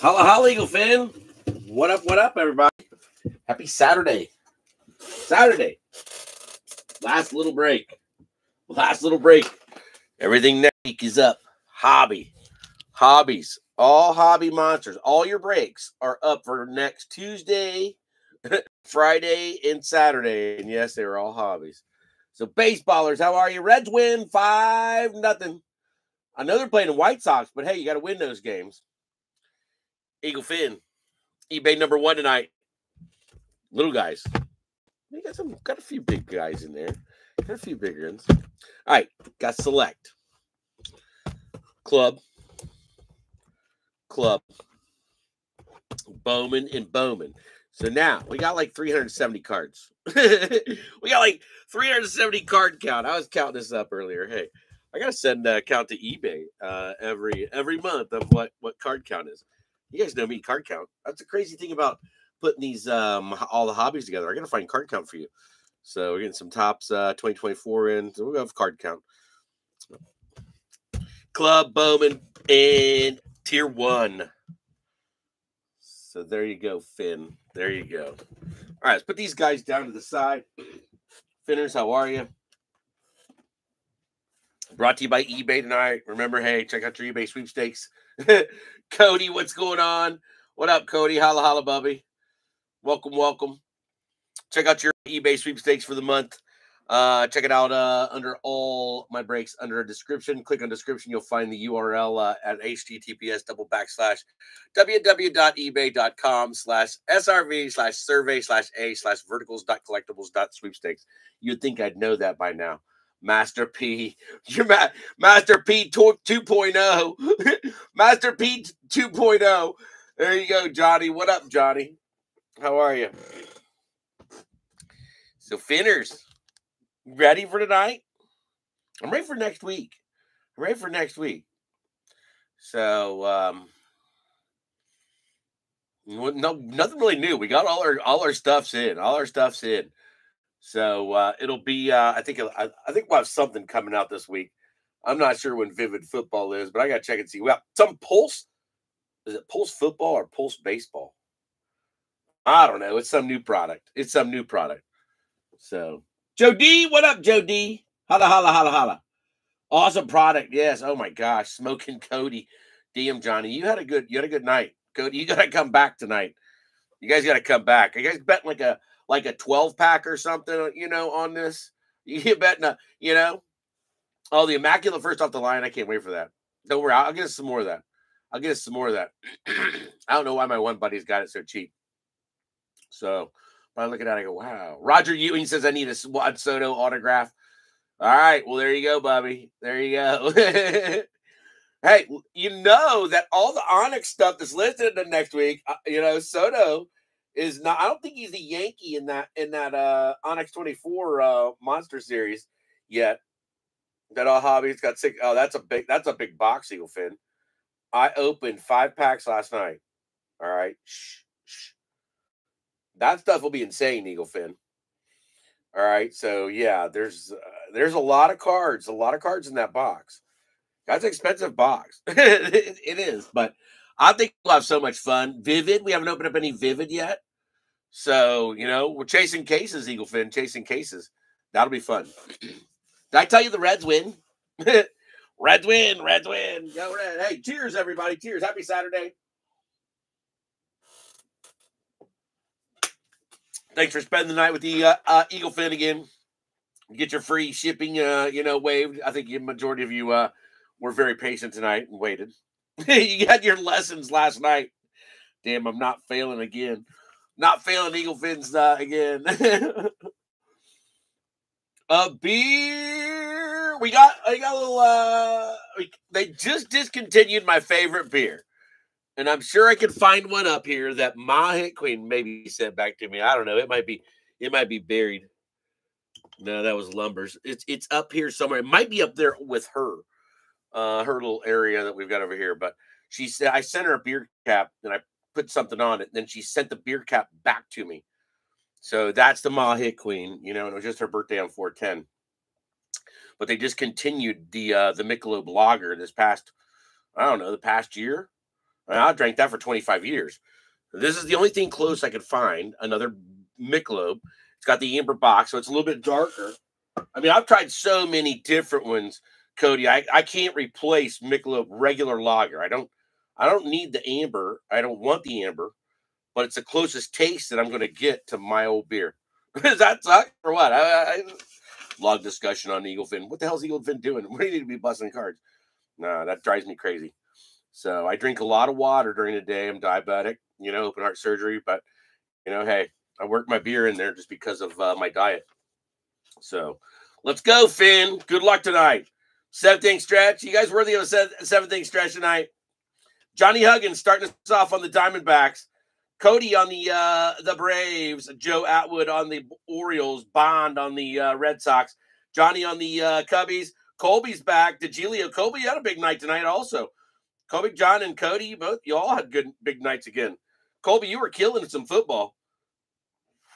Holla, holla, Eagle fan. What up, what up, everybody? Happy Saturday. Saturday. Last little break. Last little break. Everything next week is up. Hobby. Hobbies. All hobby monsters. All your breaks are up for next Tuesday, Friday, and Saturday. And yes, they're all hobbies. So, baseballers, how are you? Reds win five nothing. I know they're playing the White Sox, but hey, you got to win those games. Eagle Finn, eBay number one tonight. Little guys. We got some, got a few big guys in there. Got a few bigger ones. All right, got select. Club. Club. Bowman and Bowman. So now we got like 370 cards. we got like 370 card count. I was counting this up earlier. Hey, I gotta send a count to eBay uh, every every month of what what card count is. You guys know me, card count. That's the crazy thing about putting these um all the hobbies together. I gotta find card count for you. So we're getting some Topps uh 2024 in. So we'll have card count. Club Bowman and tier one. So there you go, Finn. There you go. All right, let's put these guys down to the side. Finners, how are you? Brought to you by eBay tonight. Remember, hey, check out your eBay sweepstakes. Cody, what's going on? What up, Cody? Holla, holla, Bubby. Welcome, welcome. Check out your eBay sweepstakes for the month. Uh, check it out uh, under all my breaks under a description. Click on description. You'll find the URL uh, at https double backslash www.ebay.com slash srv slash survey slash a slash verticals dot collectibles dot sweepstakes. You'd think I'd know that by now. Master P, your ma- Master P 2.0, Master P 2.0. There you go, Johnny. What up, Johnny? How are you? So, Finners, ready for tonight? I'm ready for next week. I'm ready for next week. So, um, no, nothing really new. We got all our all our stuffs in. All our stuff's in. So uh, it'll be. Uh, I think. I, I think we'll have something coming out this week. I'm not sure when Vivid Football is, but I got to check and see. Well, some Pulse. Is it Pulse Football or Pulse Baseball? I don't know. It's some new product. It's some new product. So, Joe D, what up, Joe D? Holla, holla, holla, holla. Awesome product. Yes. Oh my gosh, smoking Cody, DM Johnny. You had a good. You had a good night, Cody. You got to come back tonight. You guys got to come back. You guys betting like a like a 12 pack or something, you know, on this. You betting a, you know. Oh, the Immaculate first off the line. I can't wait for that. Don't worry. I'll get us some more of that. I'll get us some more of that. I don't know why my one buddy's got it so cheap. So, but I look at that, I go, wow. Roger Ewing says I need a Juan Soto autograph. All right. Well, there you go, Bobby. There you go. hey, you know that all the Onyx stuff that's listed in the next week, uh, you know, Soto is not. I don't think he's a Yankee in that in that uh Onyx twenty four uh monster series yet. That all hobbies got six. Oh, that's a big. That's a big box, Eagle Fin. I opened five packs last night. All right, shh, shh. that stuff will be insane, Eagle Fin. All right, so yeah, there's uh, there's a lot of cards, a lot of cards in that box. That's an expensive box. it is, but I think we'll have so much fun. Vivid, we haven't opened up any Vivid yet. So, you know, we're chasing cases, Eagle Fin, chasing cases. That'll be fun. Did I tell you the Reds win? Reds win, Reds win. Go Red. Hey, cheers, everybody. Cheers. Happy Saturday. Thanks for spending the night with the uh, uh, Eagle Fin again. Get your free shipping, uh, you know, waived. I think the majority of you uh, were very patient tonight and waited. you got your lessons last night. Damn, I'm not failing again. Not failing Eagle Fins uh, again. a beer. We got. I got a little. Uh, they just discontinued my favorite beer, and I'm sure I can find one up here that my hit queen maybe sent back to me. I don't know. It might be. It might be buried. No, that was Lumbers. It's it's up here somewhere. It might be up there with her, uh, her little area that we've got over here. But she said I sent her a beer cap and I put something on it. And then she sent the beer cap back to me. So that's the Ma Hit Queen, you know, and it was just her birthday on 410. But they just continued the uh the Michelob Lager this past, I don't know, the past year. I drank that for 25 years. This is the only thing close I could find. Another Michelob. It's got the amber box, so it's a little bit darker. I mean, I've tried so many different ones, Cody. I, I can't replace Michelob regular lager. I don't I don't need the amber. I don't want the amber, but it's the closest taste that I'm going to get to my old beer. Does that suck or what? I, I, long discussion on Eagle Eaglefin. What the hell's Eaglefin doing? What do you need to be busting cards? No, that drives me crazy. So I drink a lot of water during the day. I'm diabetic, you know, open heart surgery, but you know, hey, I work my beer in there just because of uh, my diet. So let's go, Finn. Good luck tonight. Seventh inning stretch. You guys worthy of a seventh inning stretch tonight? Johnny Huggins starting us off on the Diamondbacks. Cody on the uh, the Braves, Joe Atwood on the Orioles, Bond on the uh, Red Sox, Johnny on the uh, Cubbies, Colby's back. DeGilio, Colby had a big night tonight also. Colby, John, and Cody, both you all had good big nights again. Colby, you were killing some football.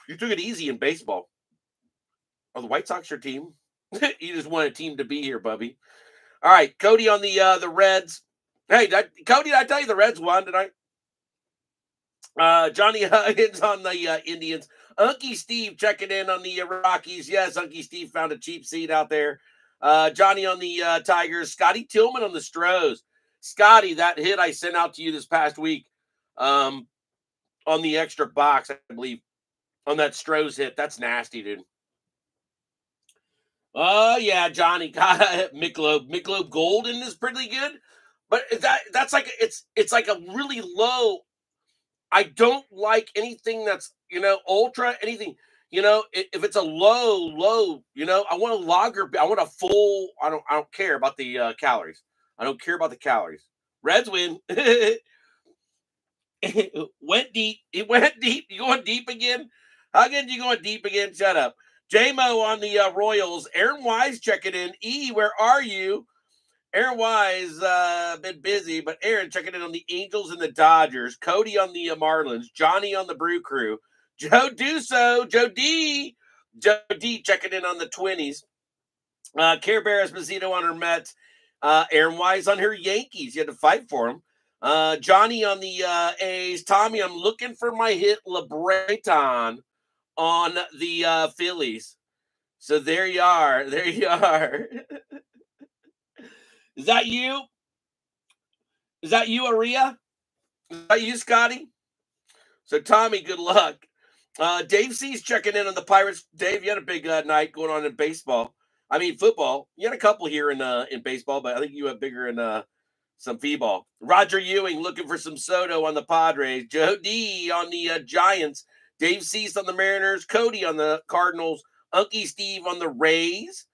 You took it easy in baseball. Oh, the White Sox your team? you just want a team to be here, Bubby. All right, Cody on the uh, the Reds. Hey, Cody, did I tell you the Reds won tonight? Uh, Johnny Huggins on the uh, Indians. Unky Steve checking in on the uh, Rockies. Yes, Unky Steve found a cheap seat out there. Uh, Johnny on the uh, Tigers. Scotty Tillman on the Stros. Scotty, that hit I sent out to you this past week um, on the extra box, I believe, on that Stros hit. That's nasty, dude. Oh yeah, Johnny got Michelob. Michelob Golden is pretty good, but that that's like it's it's like a really low. I don't like anything that's you know ultra anything. You know, if it's a low low, you know, I want a lager. I want a full. I don't I don't care about the uh, calories. I don't care about the calories. Reds win. went deep. It went deep. You going deep again? Huggins, you going deep again? Shut up. JMO on the uh, Royals. Aaron Wise checking in. E, where are you? Aaron Wise, uh, been busy, but Aaron checking in on the Angels and the Dodgers. Cody on the uh, Marlins. Johnny on the Brew Crew. Joe Duso. Joe D. Joe D checking in on the 20s. Uh, Care Bear Esposito on her Mets. Uh, Aaron Wise on her Yankees. You had to fight for him. Uh, Johnny on the uh, A's. Tommy, I'm looking for my hit LeBreton on the uh, Phillies. So there you are. There you are. Is that you? Is that you, Aria? Is that you, Scotty? So, Tommy, good luck. Uh, Dave C's checking in on the Pirates. Dave, you had a big uh, night going on in baseball. I mean, football. You had a couple here in uh, in baseball, but I think you had bigger in uh, some feeball. Roger Ewing looking for some Soto on the Padres. Joe D on the uh, Giants. Dave Cease on the Mariners, Cody on the Cardinals, Unky Steve on the Rays,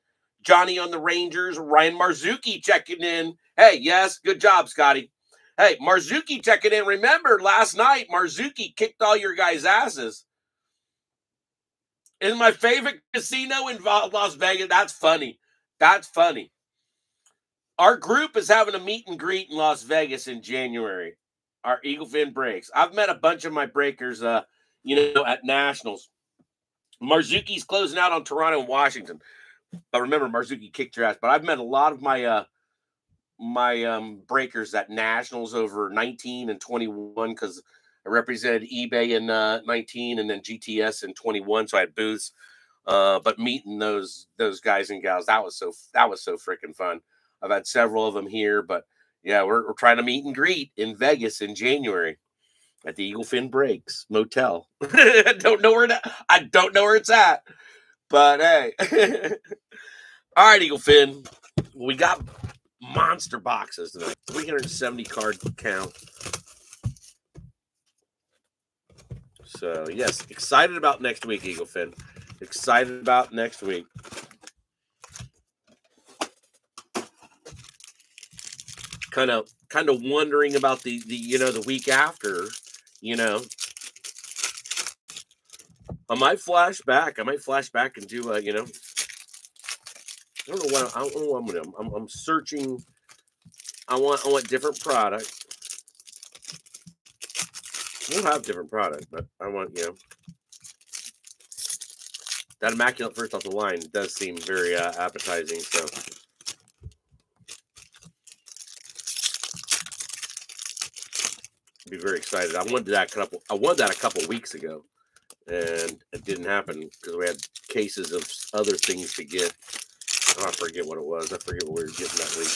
Johnny on the Rangers, Ryan Marzuki checking in. Hey, yes, good job, Scotty. Hey, Marzuki checking in. Remember last night, Marzuki kicked all your guys' asses. In my favorite casino in Las Vegas. That's funny. That's funny. Our group is having a meet and greet in Las Vegas in January. Our Eaglefin breaks. I've met a bunch of my breakers. Uh, you know, at Nationals. Marzuki's closing out on Toronto and Washington. But remember, Marzuki kicked your ass. But I've met a lot of my uh my um breakers at Nationals over 19 and 21 because I represented eBay in uh, 19 and then GTS in 21. So I had booths. Uh, but meeting those those guys and gals, that was so that was so freaking fun. I've had several of them here, but yeah, we're, we're trying to meet and greet in Vegas in January at the Eaglefin Breaks Motel. I don't know where that, I don't know where it's at, but hey. All right, Eagle Eaglefin, we got monster boxes tonight. 370 card count. So yes, excited about next week, Eagle Eaglefin. Excited about next week. Kind of kind of wondering about the the you know the week after you know. I might flash back. I might flash back and do, uh, you know, I don't know what I don't know what I'm gonna. I'm, I'm searching. I want I want different product. We'll have different product, but I want you know that immaculate first off the line does seem very uh, appetizing. So be very excited. I wanted that a couple. I wanted that a couple weeks ago, and it didn't happen because we had cases of other things to get. Oh, I forget what it was. I forget what we were getting that week.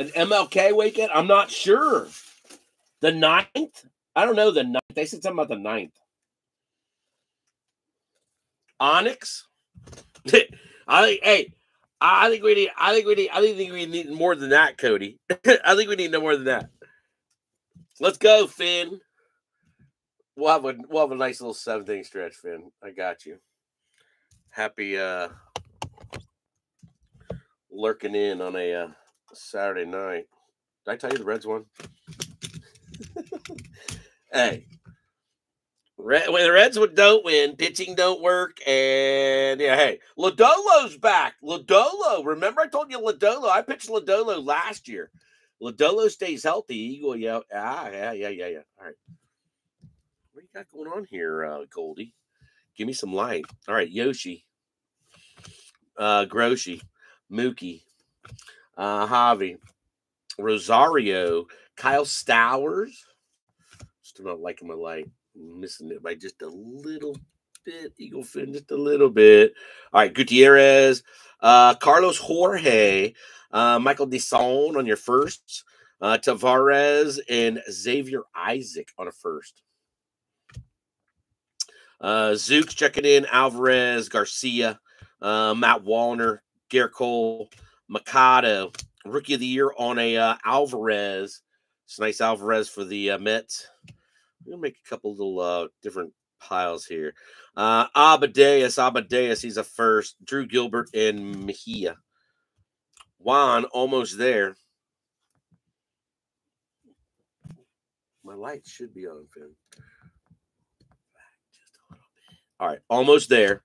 An MLK weekend? I'm not sure. The ninth? I don't know the ninth. They said something about the ninth. Onyx? I hey, I think we need. I think we need. I think we need more than that, Cody. I think we need no more than that. Let's go, Finn. We'll have a we'll have a nice little seven thing stretch, Finn. I got you. Happy uh lurking in on a uh, Saturday night. Did I tell you the Reds won? hey, Red, when the Reds would don't win, pitching don't work, and yeah, hey, Lodolo's back. Lodolo, remember I told you Lodolo. I pitched Lodolo last year. Lodolo stays healthy. Eagle, yeah, ah, yeah, yeah, yeah, yeah. All right, what do you got going on here, uh, Goldie? Give me some light. All right, Yoshi, uh, Groshi, Mookie, uh, Javi, Rosario, Kyle Stowers. Still not liking my light missing it by just a little bit. Eagle fin, just a little bit. All right, Gutierrez, uh, Carlos Jorge, uh, Michael Deson on your first, uh, Tavares, and Xavier Isaac on a first. Uh, Zooks checking in, Alvarez, Garcia, uh, Matt Wallner, Gerrit Cole, Mikado, Rookie of the Year on a uh, Alvarez. It's nice Alvarez for the uh, Mets. Gonna make a couple little uh, different piles here. Uh, Abadeus, Abadeus, he's a first. Drew Gilbert and Mejia. Juan almost there. My light should be on, Finn. All right, almost there.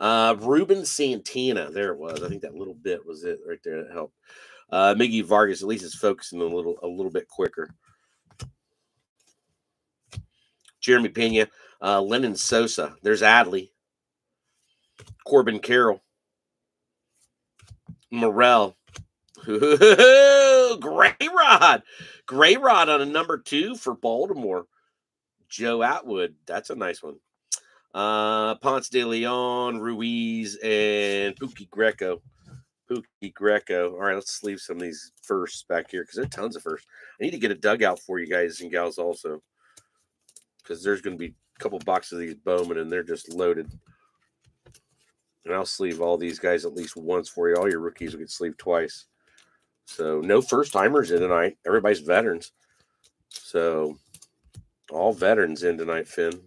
Uh, Ruben Santana, there it was. I think that little bit was it right there that helped. Uh, Miggy Vargas, at least is focusing a little a little bit quicker. Jeremy Pena, uh, Lenyn Sosa. There's Adley, Corbin Carroll, Morel. Gray Rod. Gray Rod on a number two for Baltimore. Joe Atwood. That's a nice one. Uh, Ponce de Leon, Ruiz, and Pookie Greco. Pookie Greco. All right, let's leave some of these firsts back here because there are tons of firsts. I need to get a dugout for you guys and gals also because there's going to be a couple boxes of these Bowman and they're just loaded. And I'll sleeve all these guys at least once for you. All your rookies will get sleeved twice. So no first timers in tonight. Everybody's veterans. So all veterans in tonight, Finn.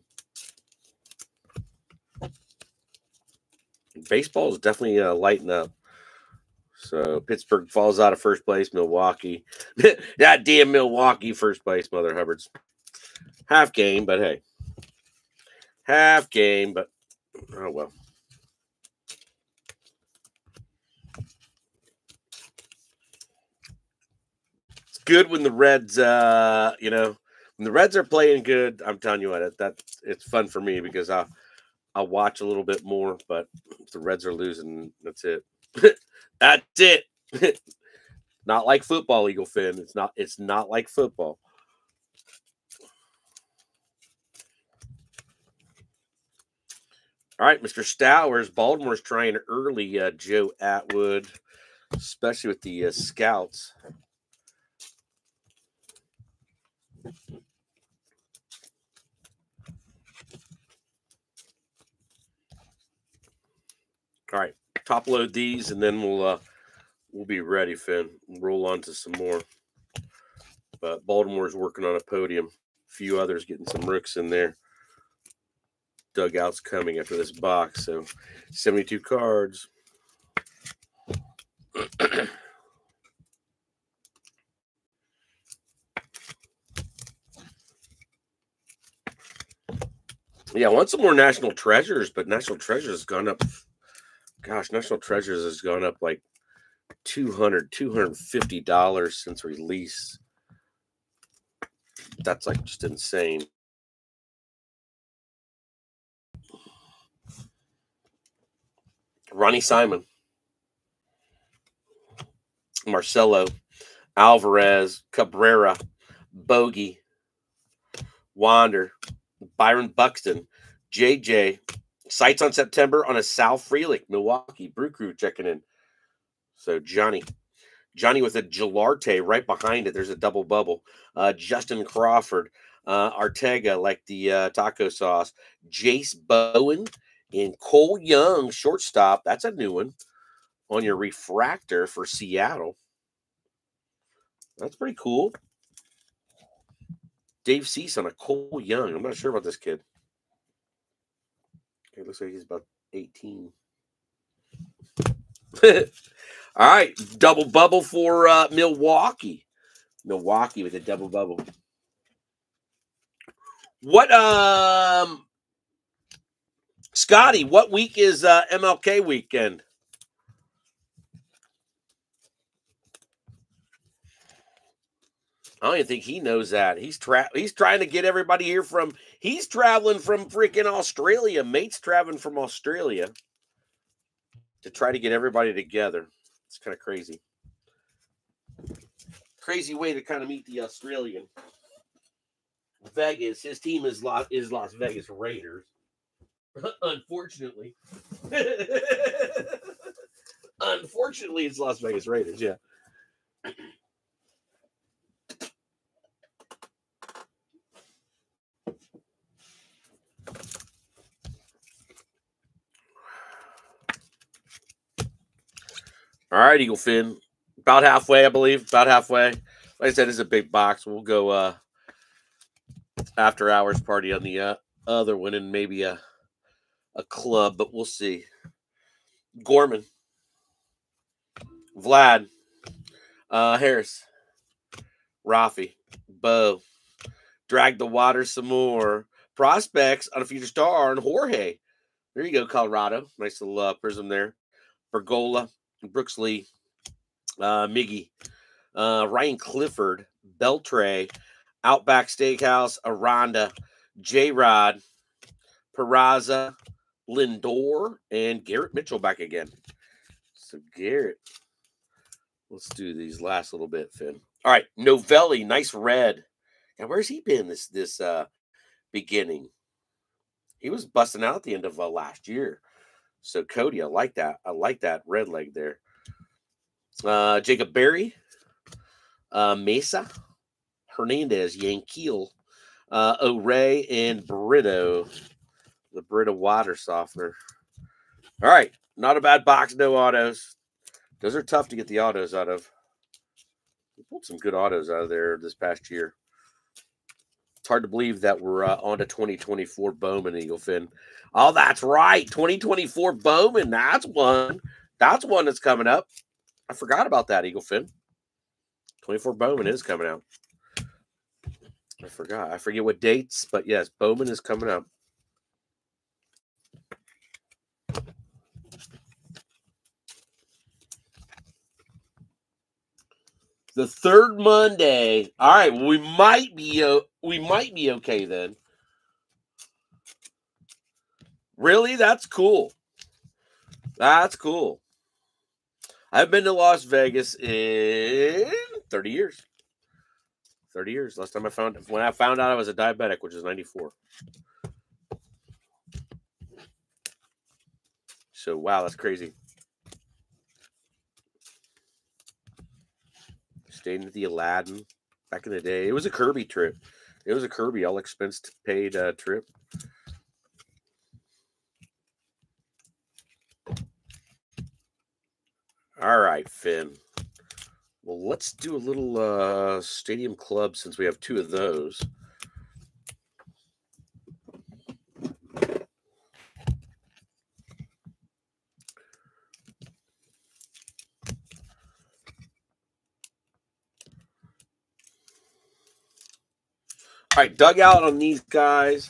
Baseball is definitely uh, lighting up. So Pittsburgh falls out of first place. Milwaukee, that damn Milwaukee first place, Mother Hubbards half game, but hey, half game, but oh well. It's good when the Reds, uh, you know, when the Reds are playing good. I'm telling you what, that it's fun for me because I I'll watch a little bit more, but if the Reds are losing, that's it. that's it. not like football, Eagle Fin. It's not. It's not like football. All right, Mr. Stowers. Baltimore's trying early, uh, Joe Atwood, especially with the uh, scouts. All right, top load these, and then we'll uh, we'll be ready, Finn. roll on to some more. But Baltimore's working on a podium. A few others getting some rooks in there dugouts coming after this box. So 72 cards. yeah, I want some more National Treasures, but National Treasures has gone up. Gosh, National Treasures has gone up like 200 $250 since release. That's like just insane. Ronnie Simon. Marcelo, Alvarez, Cabrera, Bogey, Wander, Byron Buxton, JJ, sights on September on a Sal Frelick, Milwaukee, Brew Crew checking in. So Johnny, Johnny with a Gelarte right behind it. There's a double bubble. Uh, Justin Crawford, uh, Artega like the uh, taco sauce. Jace Bowen and Cole Young, shortstop. That's a new one on your refractor for Seattle. That's pretty cool. Dave Cease on a Cole Young. I'm not sure about this kid. It looks like he's about 18. All right, double bubble for uh, Milwaukee. Milwaukee with a double bubble. What um Scotty, what week is uh, MLK weekend? I don't even think he knows that. He's tra- he's trying to get everybody here from he's traveling from freaking Australia. Mate's traveling from Australia to try to get everybody together. It's kind of crazy. Crazy way to kind of meet the Australian. Vegas, his team is Las, is Las Vegas Raiders. Unfortunately. Unfortunately, it's Las Vegas Raiders, yeah. All right, Eagle Fin. About halfway, I believe. About halfway. Like I said, it's a big box. We'll go uh after hours party on the uh, other one and maybe a a club, but we'll see. Gorman. Vlad. Uh Harris. Rafi. Bo. Drag the water some more. Prospects on a future star and Jorge. There you go, Colorado. Nice little uh, prism there. Bergola. Brooks Lee, uh, Miggy, uh, Ryan Clifford, Beltré, Outback Steakhouse, Aranda, J Rod, Peraza, Lindor, and Garrett Mitchell back again. So, Garrett, let's do these last little bit, Finn. All right, Novelli, nice red. And where's he been this this uh beginning? He was busting out at the end of uh, last year. So Cody, I like that. I like that red leg there. Uh, Jacob Berry, uh, Mesa, Hernandez, Yankeel, uh, O'Ray, and Brito, the Brito water softener. All right, not a bad box. No autos. Those are tough to get the autos out of. We pulled some good autos out of there this past year. It's hard to believe that we're uh, on to 2024 Bowman Eagle Fin. Oh, that's right. 2024 Bowman. That's one. That's one that's coming up. I forgot about that, Eagle Fin. 24 Bowman is coming out. I forgot. I forget what dates, but yes, Bowman is coming up. The third Monday. All right, we might be uh, we might be okay then. Really? That's cool. That's cool. I've been to Las Vegas in 30 years. 30 years. Last time I found when I found out I was a diabetic, which is 94. So wow, that's crazy. Staying at the Aladdin back in the day. It was a Kirby trip. It was a Kirby all expense paid uh, trip. All right, Finn. Well, let's do a little uh, stadium club since we have two of those. All right, dugout on these guys.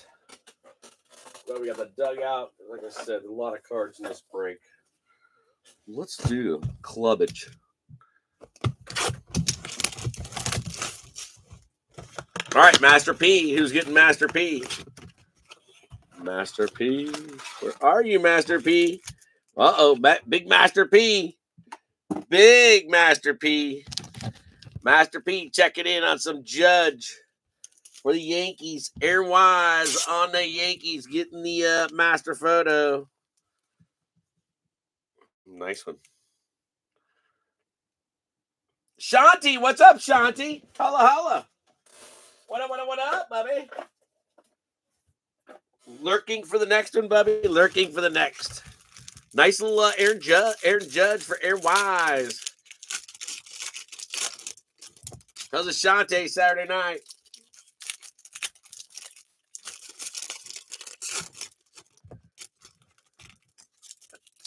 Well, we got the dugout. Like I said, a lot of cards in this break. Let's do clubbage. All right, Master P. Who's getting Master P? Master P. Where are you, Master P? Uh oh, big Master P. Big Master P. Master P checking in on some judge for the Yankees. Aaron Wise on the Yankees getting the uh, master photo. Nice one. Shanti, what's up, Shanti? Holla, holla. What up, what up, what up, Bubby? Lurking for the next one, Bubby. Lurking for the next. Nice little uh, Aaron, Ju- Aaron Judge for Aaron Wise. How's Ashante Saturday night?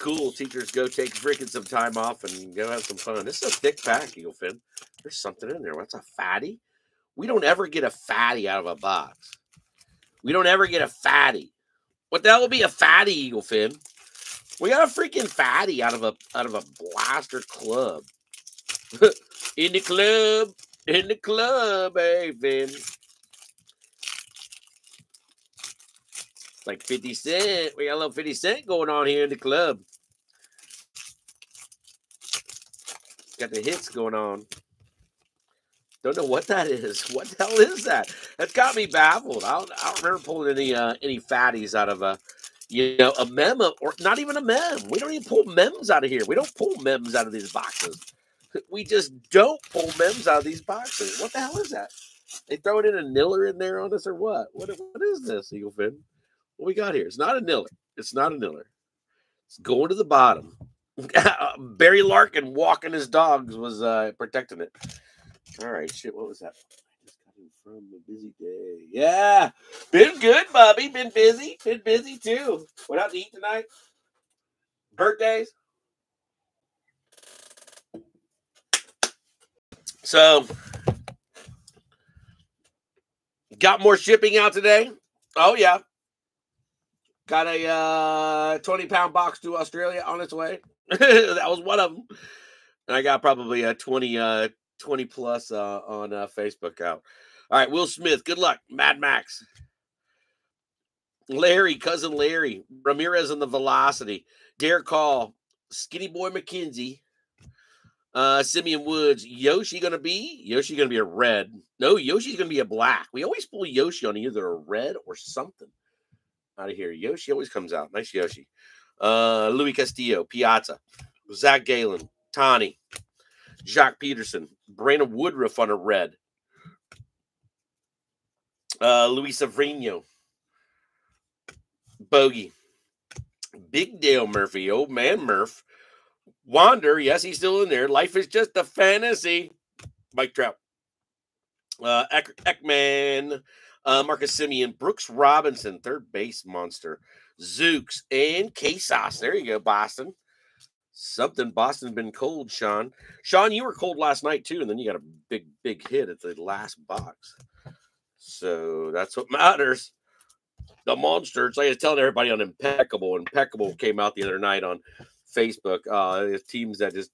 Cool. Teachers go take freaking some time off and go have some fun. This is a thick pack, Eagle Fin. There's something in there. What's a fatty? We don't ever get a fatty out of a box. We don't ever get a fatty. What the hell would be a fatty, Eagle Fin? We got a freaking fatty out of a out of a blaster club. in the club, in the club, hey Finn. Like 50 Cent. We got a little 50 Cent going on here in the club. Got the hits going on. Don't know what that is. What the hell is that? That's got me baffled. I don't, I don't remember pulling any uh, any fatties out of a you know a mem or not even a mem. We don't even pull mems out of here. We don't pull mems out of these boxes. We just don't pull mems out of these boxes. What the hell is that? They throw it in a niller in there on us or what? What what is this, Eagle Fin? What we got here? It's not a niller. It's not a niller. It's going to the bottom. Barry Larkin walking his dogs was uh, protecting it. All right, shit. What was that? From a busy day. Yeah, been good, Bubby. Been busy. Been busy too. Went out to eat tonight? Birthdays. So, got more shipping out today. Oh yeah, got a uh, twenty pound box to Australia on its way. that was one of them. And I got probably a 20, uh, 20 plus uh, on uh, Facebook out. All right, Will Smith, good luck. Mad Max. Larry, cousin Larry, Ramirez and the Velocity, Derek Call, Skinny Boy McKenzie, uh, Simeon Woods, Yoshi gonna be Yoshi gonna be a red. No, Yoshi's gonna be a black. We always pull Yoshi on either a red or something out of here. Yoshi always comes out. Nice Yoshi uh, Louis Castillo, Piazza, Zac Gallen, Tani, Jacques Peterson, Brandon Woodruff on a red, uh, Luis Severino, Bogey, Big Dale Murphy, old man Murph, Wander, yes, he's still in there. Life is just a fantasy. Mike Trout, uh, Eck- Ekman, uh, Marcus Semien, Brooks Robinson, third base monster, Zooks, and Quesas. There you go, Boston. Something Boston's been cold, Sean. Sean, you were cold last night too, and then you got a big, big hit at the last box. So that's what matters. The monsters. I was telling everybody on Impeccable. Impeccable came out the other night on Facebook. Uh, teams that just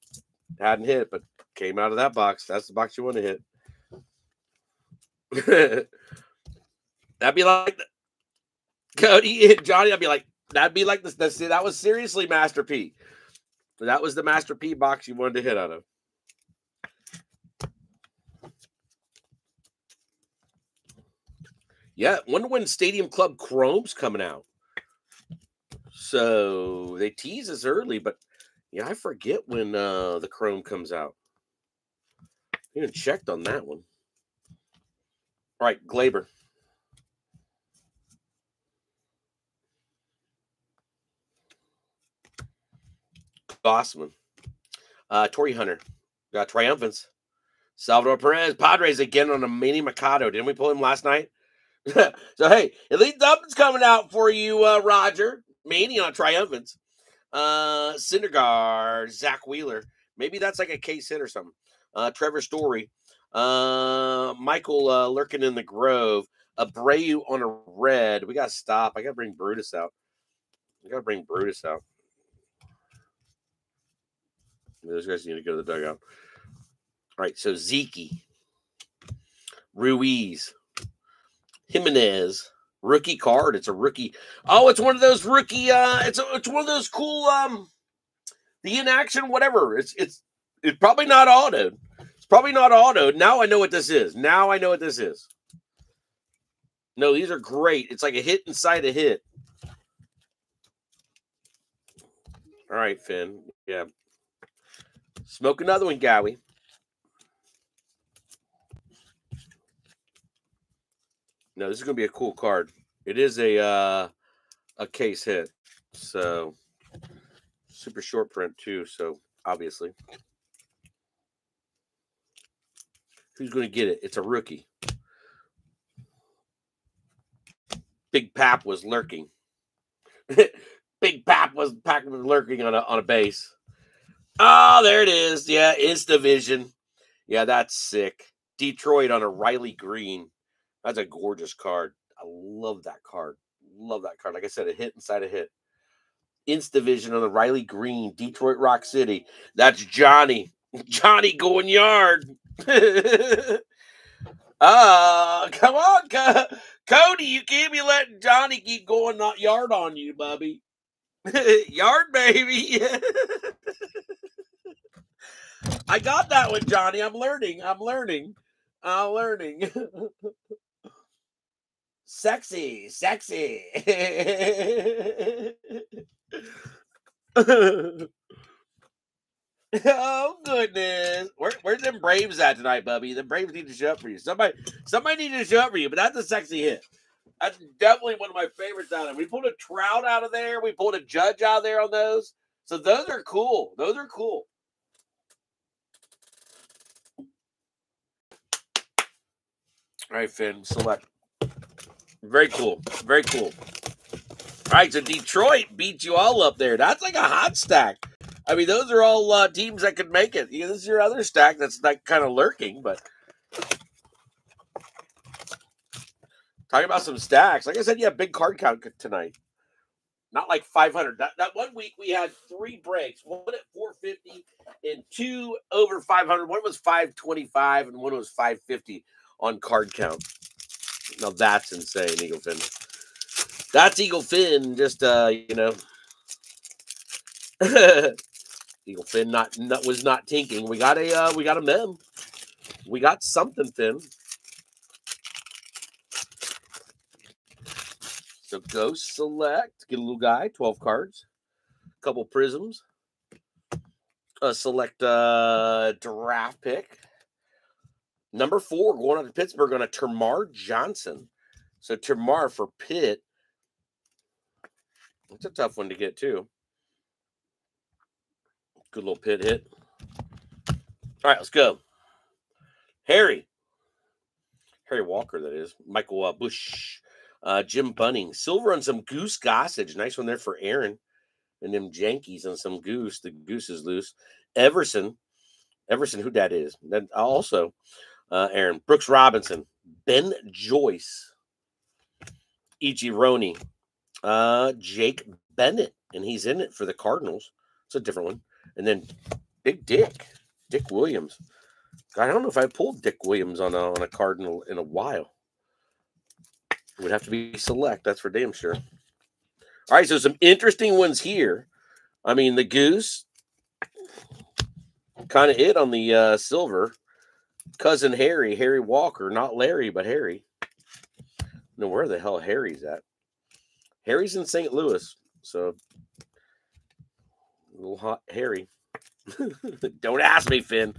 hadn't hit, but came out of that box. That's the box you want to hit. That'd be like Cody Johnny, I'd be like, that'd be like this. That was seriously Master P. That was the Master P box you wanted to hit out of. Yeah, wonder when Stadium Club Chrome's coming out. So they tease us early, but yeah, I forget when uh, the Chrome comes out. I even checked on that one. All right, Glaber. Gausman, uh, Hunter, got triumphants. Salvador Perez, Padres again on a mini Mikado. Didn't we pull him last night? so hey, Elite Dumping's coming out for you, uh, Roger. Mania on triumphants. Uh, Syndergaard, Zack Wheeler. Maybe that's like a case hit or something. Uh, Trevor Story. Uh, Michael uh, lurking in the Grove. Abreu on a red. We got to stop. I got to bring Brutus out. I got to bring Brutus out. Those guys need to go to the dugout. All right, so Zeke, Ruiz, Jimenez, rookie card. It's a rookie. Oh, it's one of those rookie. Uh, it's a, it's one of those cool. Um, the inaction, whatever. It's it's It's probably not autoed. It's probably not autoed. Now I know what this is. Now I know what this is. No, these are great. It's like a hit inside a hit. All right, Finn. Yeah. Smoke another one, Gowie. No, this is gonna be a cool card. It is a uh a case hit. So super short print too, so obviously. Who's gonna get it? It's a rookie. Big Pap was lurking. Big Pap was was lurking on a on a base. Oh, there it is. Yeah, Instavision. Yeah, that's sick. Detroit on a Riley Greene. That's a gorgeous card. I love that card. Love that card. Like I said, a hit inside a hit. Instavision on the Riley Greene, Detroit Rock City. That's Johnny. Johnny going yard. Uh, come on, Cody. You can't be letting Johnny keep going not yard on you, Bubby. yard baby. I got that one, Johnny. I'm learning. I'm learning. I'm learning. sexy, sexy. oh goodness. Where, where's them Braves at tonight, Bubby? The Braves need to show up for you. Somebody somebody need to show up for you, but that's a sexy hit. That's definitely one of my favorites out of there. We pulled a trout out of there. We pulled a judge out of there on those. So those are cool. Those are cool. All right, Finn, select. Very cool. Very cool. All right, so Detroit beat you all up there. That's like a hot stack. I mean, those are all uh, teams that could make it. this is your other stack that's like kind of lurking, but Talking about some stacks. Like I said, you have big card count tonight. Not like 500. That, that one week we had three breaks one at 450 and two over 500. One was 525 and one was 550 on card count. Now that's insane, Eagle Finn. That's Eagle Finn, just, uh, you know. Eagle Finn not, not was not tinking. We got a uh, we got a mem. We got something, Finn. So go select, get a little guy, 12 cards, a couple prisms, uh, select a draft pick. Number four, going on to Pittsburgh on a Termarr Johnson. So Termarr for Pitt. It's a tough one to get too. Good little pit hit. All right, let's go. Harry. Harry Walker, that is. Michael uh, Busch. Uh, Jim Bunning, silver on some Goose Gossage. Nice one there for Aaron. And them Jankies on some Goose. The Goose is loose. Everson. Everson, who that is. Then also, uh, Aaron. Brooks Robinson. Ben Joyce. Ichi Roni. Uh, Jake Bennett. And he's in it for the Cardinals. It's a different one. And then Big Dick. Dick Williams. I don't know if I pulled Dick Williams on a, on a Cardinal in a while would have to be select. That's for damn sure. All right, so some interesting ones here. I mean, the goose kind of it on the uh, silver. Cousin Harry, Harry Walker, not Larry, but Harry. No, where the hell Harry's at? Harry's in St. Louis, so little hot Harry. don't ask me, Finn.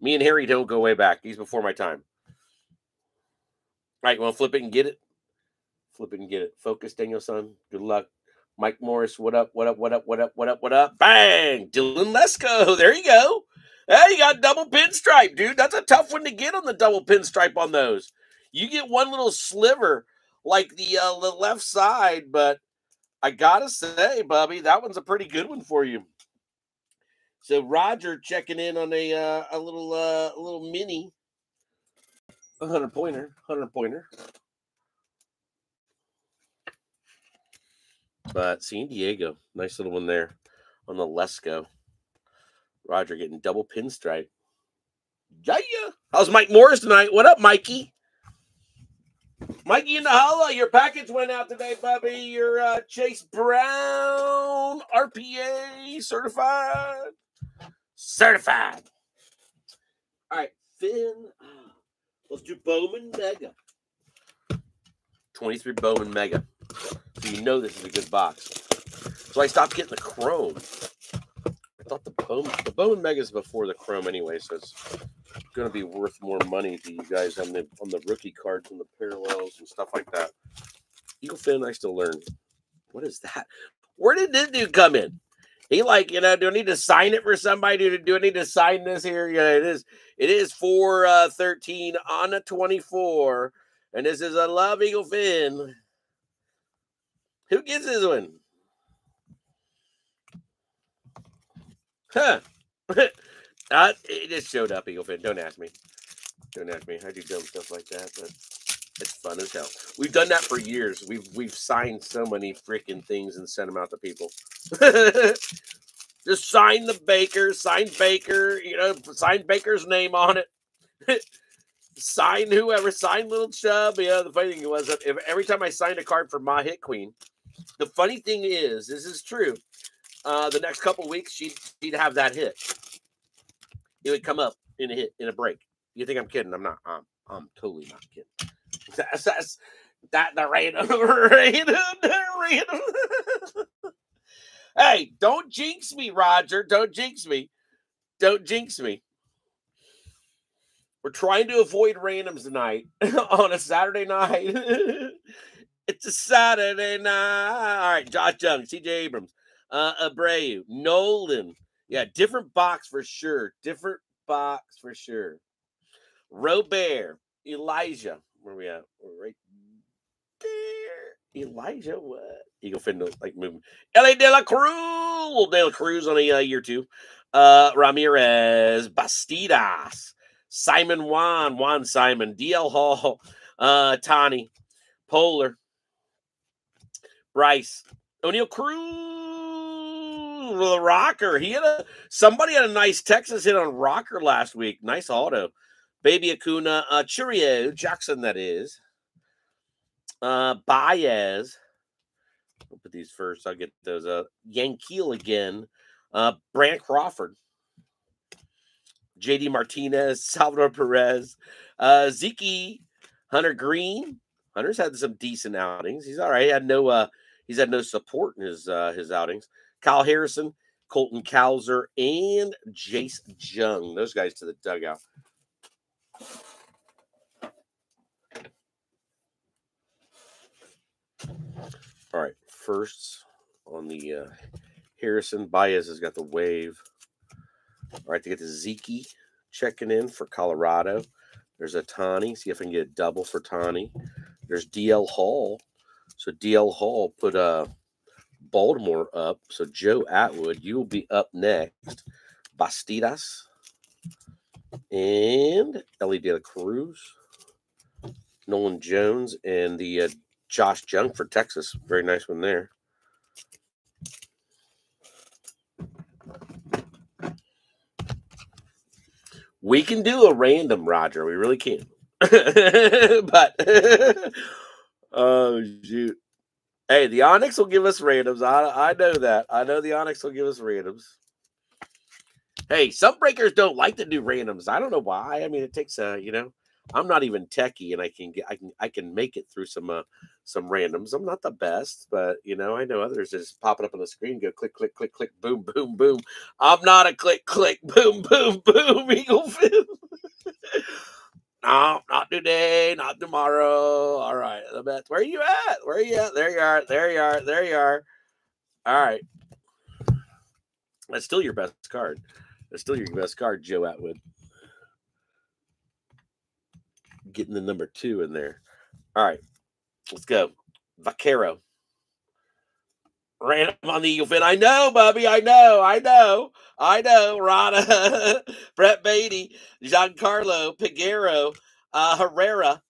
Me and Harry don't go way back. He's before my time. All right, you want to flip it and get it? Flip it and get it. Focus, Danielson. Good luck. Mike Morris, what up? What up? What up? What up? What up? What up? Bang! Dylan Lesko. There you go. Hey, you got double pinstripe, dude. That's a tough one to get on the double pinstripe on those. You get one little sliver like the, uh, the left side, but I gotta say, Bubby, that one's a pretty good one for you. So Roger checking in on a uh, a little uh, a little mini, a hundred pointer, hundred pointer. But San Diego, nice little one there on the Lesko. Roger getting double pinstripe. Yeah. How's Mike Morris tonight? What up, Mikey? Mikey in the holla. Your package went out today, Bubby. Your uh, Chase Brown RPA certified. Certified. All right, Finn. Let's do Bowman Mega. 23 Bowman Mega. So you know this is a good box. So I stopped getting the chrome. I thought the Bowman, the Bowman Mega is before the chrome anyway, so it's going to be worth more money to you guys on the on the rookie cards and the parallels and stuff like that. Eagle Finn, I still learn. What is that? Where did this dude come in? He like, you know, do I need to sign it for somebody? Do, do I need to sign this here? Yeah, it is. It is for uh, 13 on a 24. And this is a Love Eagle Finn. Who gets this one? Huh. uh, it just showed up, Eagle Finn. Don't ask me. Don't ask me. I do dumb stuff like that, but it's fun as hell. We've done that for years. We've we've signed so many freaking things and sent them out to people. Just sign the baker, sign Baker, you know, sign Baker's name on it. sign whoever, sign Little Chub. Yeah, the funny thing was if, every time I signed a card for my hit queen, the funny thing is, this is true. Uh, the next couple weeks, she'd, she'd have that hit. It would come up in a hit, in a break. You think I'm kidding? I'm not. I'm, I'm totally not kidding. That's, that's that the random, random, random. hey, don't jinx me, Roger. Don't jinx me. Don't jinx me. We're trying to avoid randoms tonight on a Saturday night. it's a Saturday night. All right, Josh Jung, CJ Abrams, uh, Abreu, Nolan. Yeah, different box for sure. Different box for sure. Robert, Elijah. Where we at? We're right there. Elijah, what? Eagle Fin like moving. Elly De La Cruz. De La Cruz on a uh, year two. Uh, Ramirez, Bastidas. Simon Juan, Juan Simon, DL Hall, uh, Tani, Polar, Bryce, Oneil Cruz, the rocker. He had a somebody had a nice Texas hit on rocker last week. Nice auto. Baby Acuna, uh, Chourio Jackson, that is. Uh, Baez. I'll put these first. I'll get those. Uh, Yankeel again. Uh, Brant Crawford. JD Martinez, Salvador Perez, uh, Zeke, Hunter Greene. Hunter's had some decent outings. He's all right. He had no uh he's had no support in his uh his outings. Kyle Harrison, Colton Cowser, and Jace Jung. Those guys to the dugout. All right, first on the uh, Harrison Baez has got the wave. All right, to get the Zeke checking in for Colorado. There's a Tani. See if I can get a double for Tani. There's DL Hall. So DL Hall put uh Baltimore up. So Joe Atwood, you will be up next. Bastidas and Elly De La Cruz, Nolan Jones, and the uh, Josh Jung for Texas. Very nice one there. We can do a random, Roger. We really can. but oh shoot. Hey, the Onyx will give us randoms. I, I know that. I know the Onyx will give us randoms. Hey, some breakers don't like to do randoms. I don't know why. I mean, it takes a, you know, I'm not even techie and I can get I can I can make it through some uh some randoms. I'm not the best, but you know, I know others just pop it up on the screen, go click, click, click, click, boom, boom, boom. I'm not a click, click, boom, boom, boom, Eagle. no, not today, not tomorrow. All right, the best. Where are you at? Where are you at? There you are, there you are, there you are. All right. That's still your best card. That's still your best card, Joe Atwood getting the number two in there. All right, let's go. Vaquero. Ran on the Eagle Fin. I know, Bubby. I know. I know. I know. Rana, Brett Baty, Giancarlo, Piguero, uh, Herrera,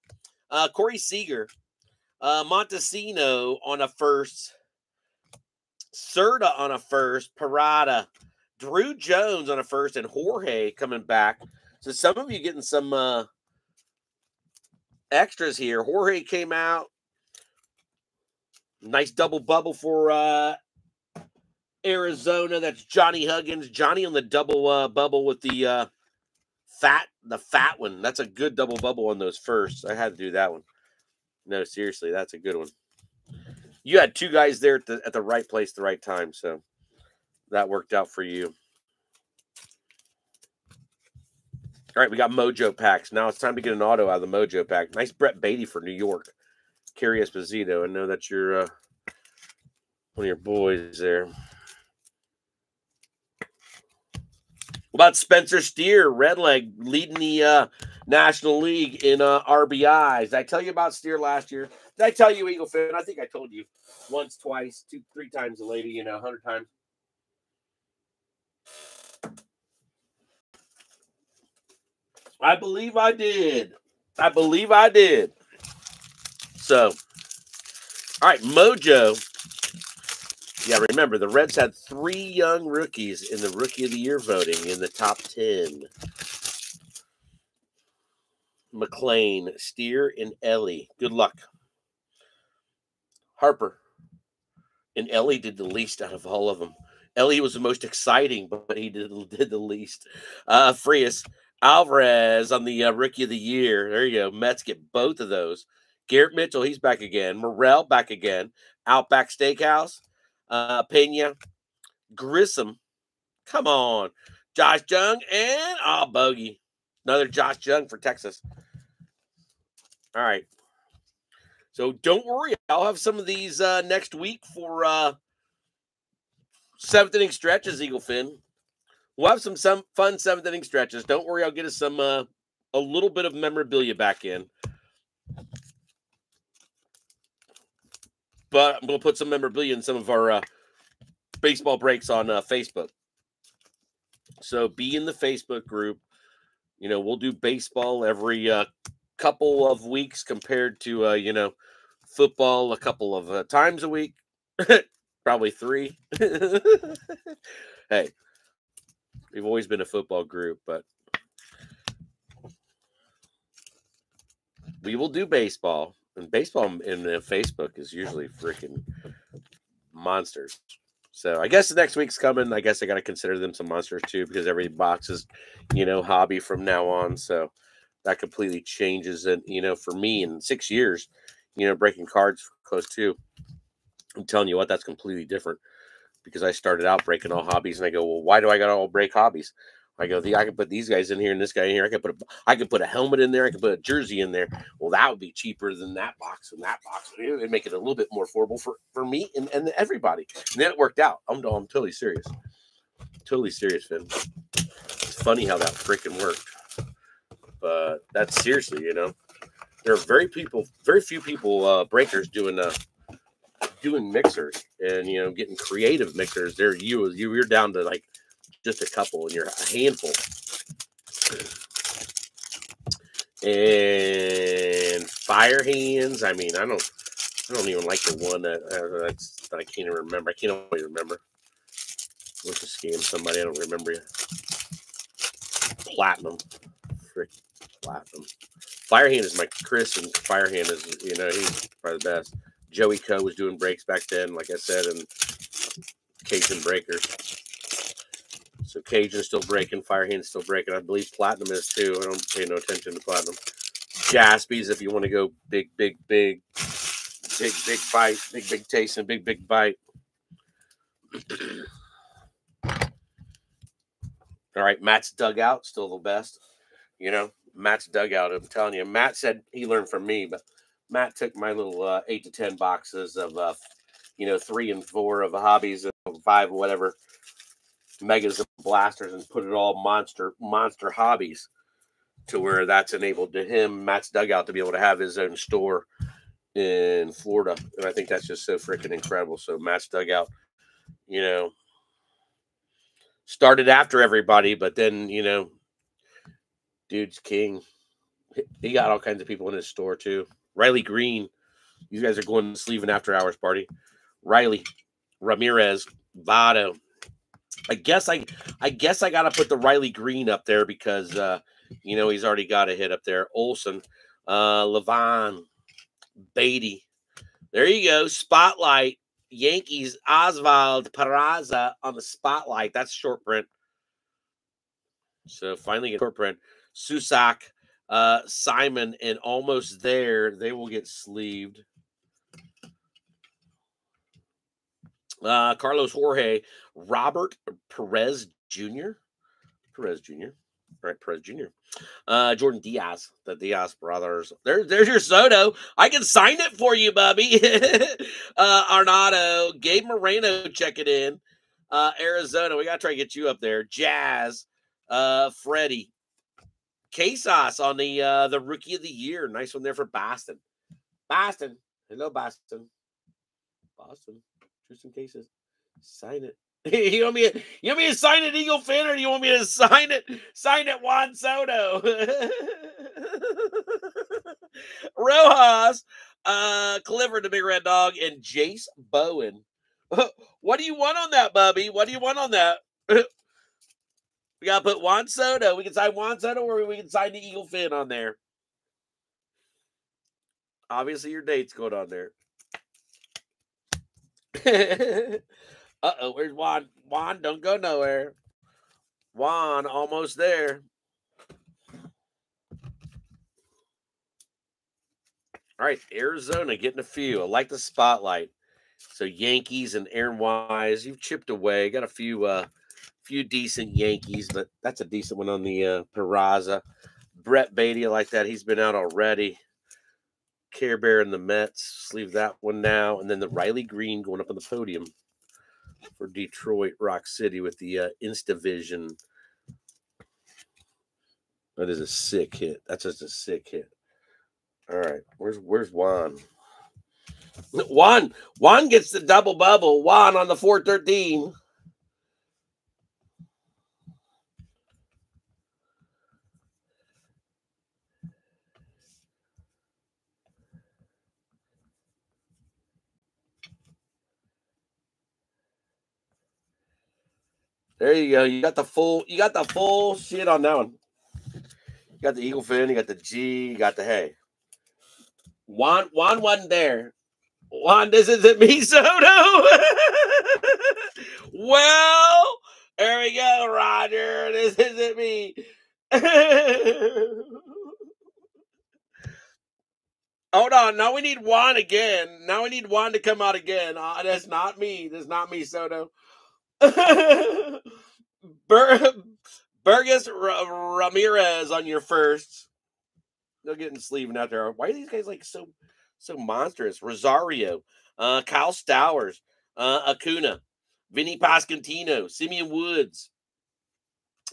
uh, Corey Seager, uh, Montesino on a first, Serta on a first, Parada, Drew Jones on a first, and Jorge coming back. So some of you getting some uh, extras here. Jorge came out. Nice double bubble for uh, Arizona. That's Johnny Huggins. Johnny on the double uh, bubble with the uh, Fat, the fat one. That's a good double bubble on those first. I had to do that one. No, seriously, that's a good one. You had two guys there at the at the right place, the right time, so that worked out for you. All right, we got Mojo packs. Now it's time to get an auto out of the Mojo pack. Nice Brett Baty for New York. Kerry Esposito. I know that's your uh, one of your boys there. What about Spencer Steer, red leg, leading the uh, National League in uh, RBIs? Did I tell you about Steer last year? Did I tell you, Eagle fan? I think I told you once, twice, two, three times a lady, you know, a hundred times. I believe I did. I believe I did. So, all right, Mojo yeah, remember the Reds had three young rookies in the Rookie of the Year voting in the top 10. McLain, Steer, and Ellie. Good luck. Harper and Ellie did the least out of all of them. Ellie was the most exciting, but he did, did the least. Uh, Frias, Alvarez on the uh, Rookie of the Year. There you go. Mets get both of those. Garrett Mitchell, he's back again. Morel back again. Outback Steakhouse uh, Pena, Grissom. Come on. Josh Jung and oh, Bogey. Another Josh Jung for Texas. All right. So don't worry. I'll have some of these uh, next week for uh, seventh inning stretches, Eagle Fin. We'll have some some fun seventh inning stretches. Don't worry. I'll get us some uh, a little bit of memorabilia back in. But I'm going to put some memorabilia in some of our uh, baseball breaks on uh, Facebook. So be in the Facebook group. You know, we'll do baseball every uh, couple of weeks compared to, uh, you know, football a couple of uh, times a week, probably three. hey, we've always been a football group, but we will do baseball and baseball in the Facebook is usually freaking monsters. So I guess the next week's coming. I guess I got to consider them some monsters too because every box is, you know, hobby from now on. So that completely changes. And you know, for me in six years, you know, breaking cards close to, I'm telling you what, that's completely different because I started out breaking all hobbies, and I go, well, why do I got to all break hobbies? I go, I can put these guys in here and this guy in here. I can put a, I can put a helmet in there. I can put a jersey in there. Well, that would be cheaper than that box and that box. It would make it a little bit more affordable for for me and, and everybody. And then it worked out. I'm, I'm totally serious. Totally serious, Finn. It's funny how that freaking worked. But that's seriously, you know, there are very people, very few people, uh, breakers doing uh doing mixers and you know getting creative mixers. There, you you you're down to like just a couple, and you're a handful. And fire hands. I mean, I don't, I don't even like the one that, uh, that I can't even remember. I can't always remember. What's to scam somebody? I don't remember. Platinum, frick, platinum. Firehand is my Chris, and Firehand is you know he's probably the best. Joey Co was doing breaks back then, like I said, and Cajun Breakers. So Cajun is still breaking, Firehand is still breaking. I believe Platinum is too. I don't pay no attention to Platinum. Jaspy's, if you want to go big, big, big, big, big bite, big, big taste, and big, big bite. All right, Matt's dugout, still the best. You know, Matt's dugout, I'm telling you. Matt said he learned from me, but Matt took my little uh, eight to 10 boxes of, uh, you know, three and four of hobbies and five, whatever megas and blasters and put it all monster monster hobbies to where that's enabled to him Matt's dugout to be able to have his own store in Florida, and I think that's just so freaking incredible. So Matt's dugout, you know, started after everybody, but then you know, dude's king. He got all kinds of people in his store too. Riley Greene, you guys are going to sleeve an after hours party. Riley Ramirez, Votto, I guess I I guess I gotta put the Riley Greene up there because uh, you know he's already got a hit up there. Olson, uh Levon, Baty. There you go. Spotlight. Yankees Oswald Peraza on the spotlight. That's short print. So finally get short print. Susak, uh, Simon, and almost there. They will get sleeved. Uh, Carlos Jorge, Robert Perez Jr. Perez Jr. Right, Perez Jr. Uh, Jordan Diaz, the Diaz brothers. There, there's your Soto. I can sign it for you, Bubby. uh, Arenado, Gabe Moreno checking in. Uh, Arizona, we got to try to get you up there. Jazz, uh, Freddie, Casas on the uh, the rookie of the year. Nice one there for Boston. Boston. Hello, Boston. Boston. Just cases. Sign it. you want me? To, you want me to sign it, Eagle fan, or do you want me to sign it? Sign it, Juan Soto. Rojas, uh, Clifford, the big red dog, and Jace Bowen. what do you want on that, Bubby? What do you want on that? we gotta put Juan Soto. We can sign Juan Soto, or we can sign the Eagle Fin on there. Obviously, your date's going on there. uh oh, where's Juan? Juan, don't go nowhere. Juan, almost there. All right, Arizona getting a few. I like the spotlight. So Yankees and Aaron Wise, you've chipped away. Got a few uh few decent Yankees, but that's a decent one on the uh Peraza. Brett Baty, I like that. He's been out already. Care Bear and the Mets. leave that one now. And then the Riley Greene going up on the podium for Detroit Rock City with the uh, Instavision. That is a sick hit. That's just a sick hit. All right. Where's where's Juan? Juan Juan gets the double bubble. Juan on the 413. There you go. You got the full. You got the full shit on that one. You got the eagle fin. You got the G. You got the hey. Juan Juan wasn't there. Juan, this isn't me, Soto. well, there we go, Roger. This isn't me. Hold on. Now we need Juan again. Now we need Juan to come out again. Uh, that's not me. That's not me, Soto. Bur- Burgess R- Ramirez on your first. They're getting sleeving out there. Why are these guys like so so monstrous? Rosario, uh, Kyle Stowers, uh, Acuna, Vinny Pasquantino, Simeon Woods,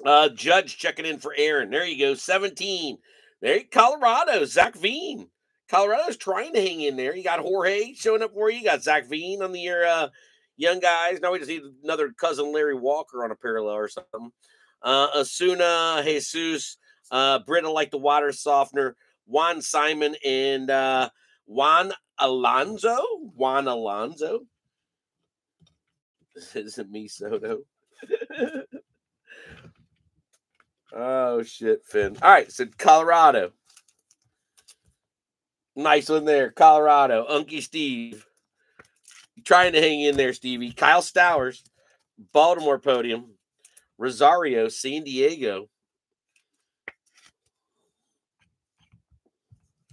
uh, Judge checking in for Aaron. There you go, 17. There Colorado, Zac Veen. Colorado's trying to hang in there. You got Jorge showing up for you. You got Zac Veen on the year uh, young guys. Now we just need another cousin Larry Walker on a parallel or something. Uh, Asuna, Jesus, uh, Britta like the water softener, Juan Simon, and uh, Juan Alonso. Juan Alonso. This isn't me, Soto. oh shit, Finn. All right, so Colorado. Nice one there, Colorado. Unky Steve trying to hang in there, Stevie. Kyle Stowers, Baltimore podium. Rosario, San Diego.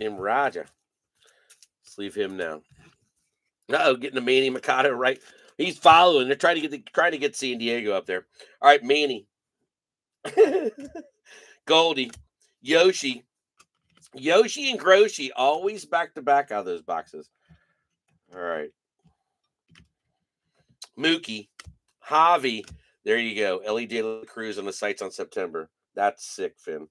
And Raja. Let's leave him now. oh, getting the Manny Machado right. He's following. They're trying to get the, trying to get San Diego up there. All right, Manny. Goldie. Yoshi. Yoshi and Groshi always back to back out of those boxes. All right. Mookie, Javi. There you go. Elly De La Cruz on the sites on September. That's sick, Finn.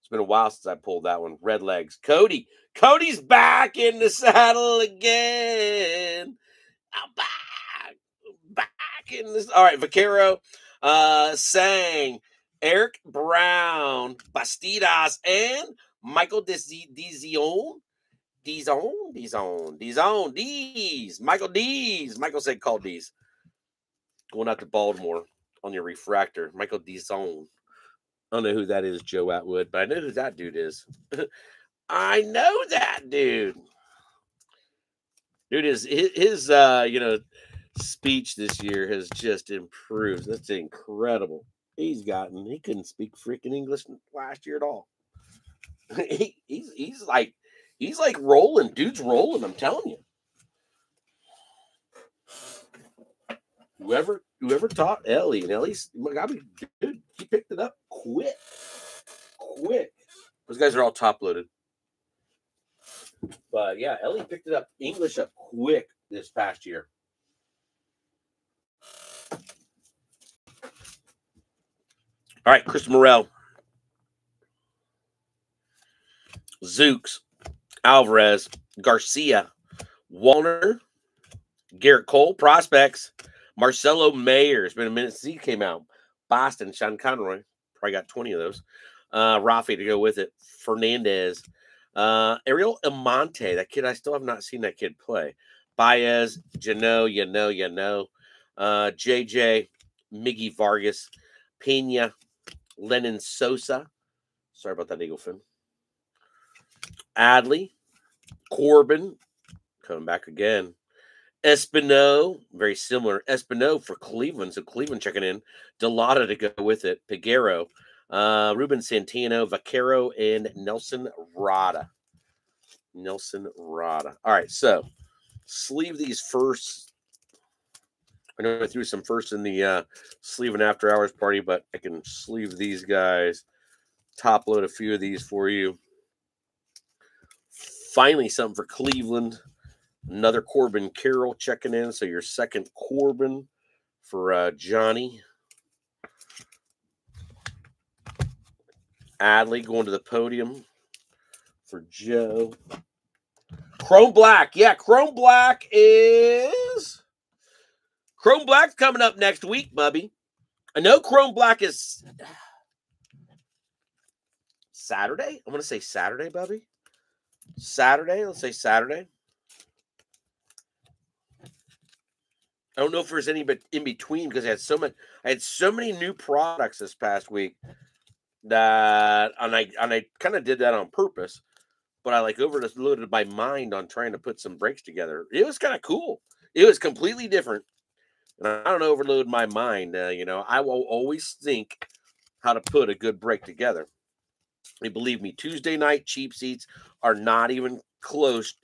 It's been a while since I pulled that one. Red legs. Cody. Cody's back in the saddle again. I'm back. Back in this. All right, Vaquero. Uh Sang. Eric Brown. Bastidas and Michael Dizion. Dizon, Dizon, Dizon, D's, Michael D's. Michael said call D's going out to Baltimore on your refractor, Michael Dizone. I don't know who that is, Joe Atwood, but I know who that dude is. I know that dude. Dude is his, his uh, you know, speech this year has just improved. That's incredible. He's gotten he couldn't speak freaking English last year at all. he, he's he's like he's like rolling, dude's rolling. I'm telling you. Whoever whoever taught Ellie and Ellie's got me, dude, he picked it up quick, quick. Those guys are all top loaded. But yeah, Ellie picked it up English up quick this past year. All right, Chris Morel. Zooks, Alvarez, Garcia, Wallner, Gerrit Cole, prospects, Marcelo Mayer. It's been a minute since he came out. Boston, Sean Conroy. Probably got 20 of those. Uh, Rafi to go with it. Fernandez. Uh, Ariel Amante. That kid, I still have not seen that kid play. Baez, Jano, you know, you know. Uh, JJ, Miggy Vargas, Pena, Lenyn Sosa. Sorry about that, Eagle fin. Adley, Corbin, coming back again. Espino, very similar. Espino for Cleveland. So Cleveland checking in. Delata to go with it. Piguero, uh, Ruben Santino, Vaquero, and Nelson Rada. Nelson Rada. All right, so sleeve these first. I know I threw some first in the uh, sleeve and after hours party, but I can sleeve these guys. Top load a few of these for you. Finally, something for Cleveland. Another Corbin Carroll checking in. So your second Corbin for uh, Johnny. Adley going to the podium for Joe. Chrome Black. Yeah, Chrome Black is Chrome Black's coming up next week, Bubby. I know Chrome Black is Saturday. I'm going to say Saturday, Bubby. Saturday. Let's say Saturday. I don't know if there's any but in between because I had so much. I had so many new products this past week that, and I and I kind of did that on purpose. But I like overloaded my mind on trying to put some breaks together. It was kind of cool. It was completely different, and I don't overload my mind. Uh, you know, I will always think how to put a good break together. And believe me, Tuesday night cheap seats are not even close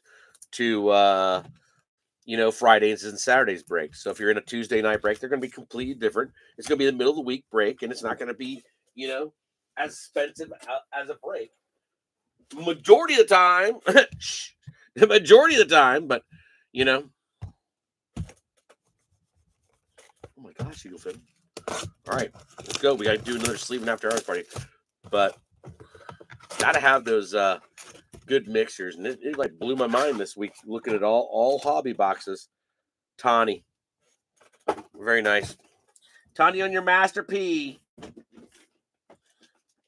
to uh you know, Fridays and Saturdays break. So if you're in a Tuesday night break, they're going to be completely different. It's going to be the middle of the week break, and it's not going to be, you know, as expensive as a break. Majority of the time, the majority of the time, but you know. Oh my gosh, Eagle. All right, let's go. We got to do another sleeping after hours party, but got to have those uh good mixers, and it, it, like blew my mind this week looking at all all hobby boxes. Tawny, very nice. Tawny on your master P.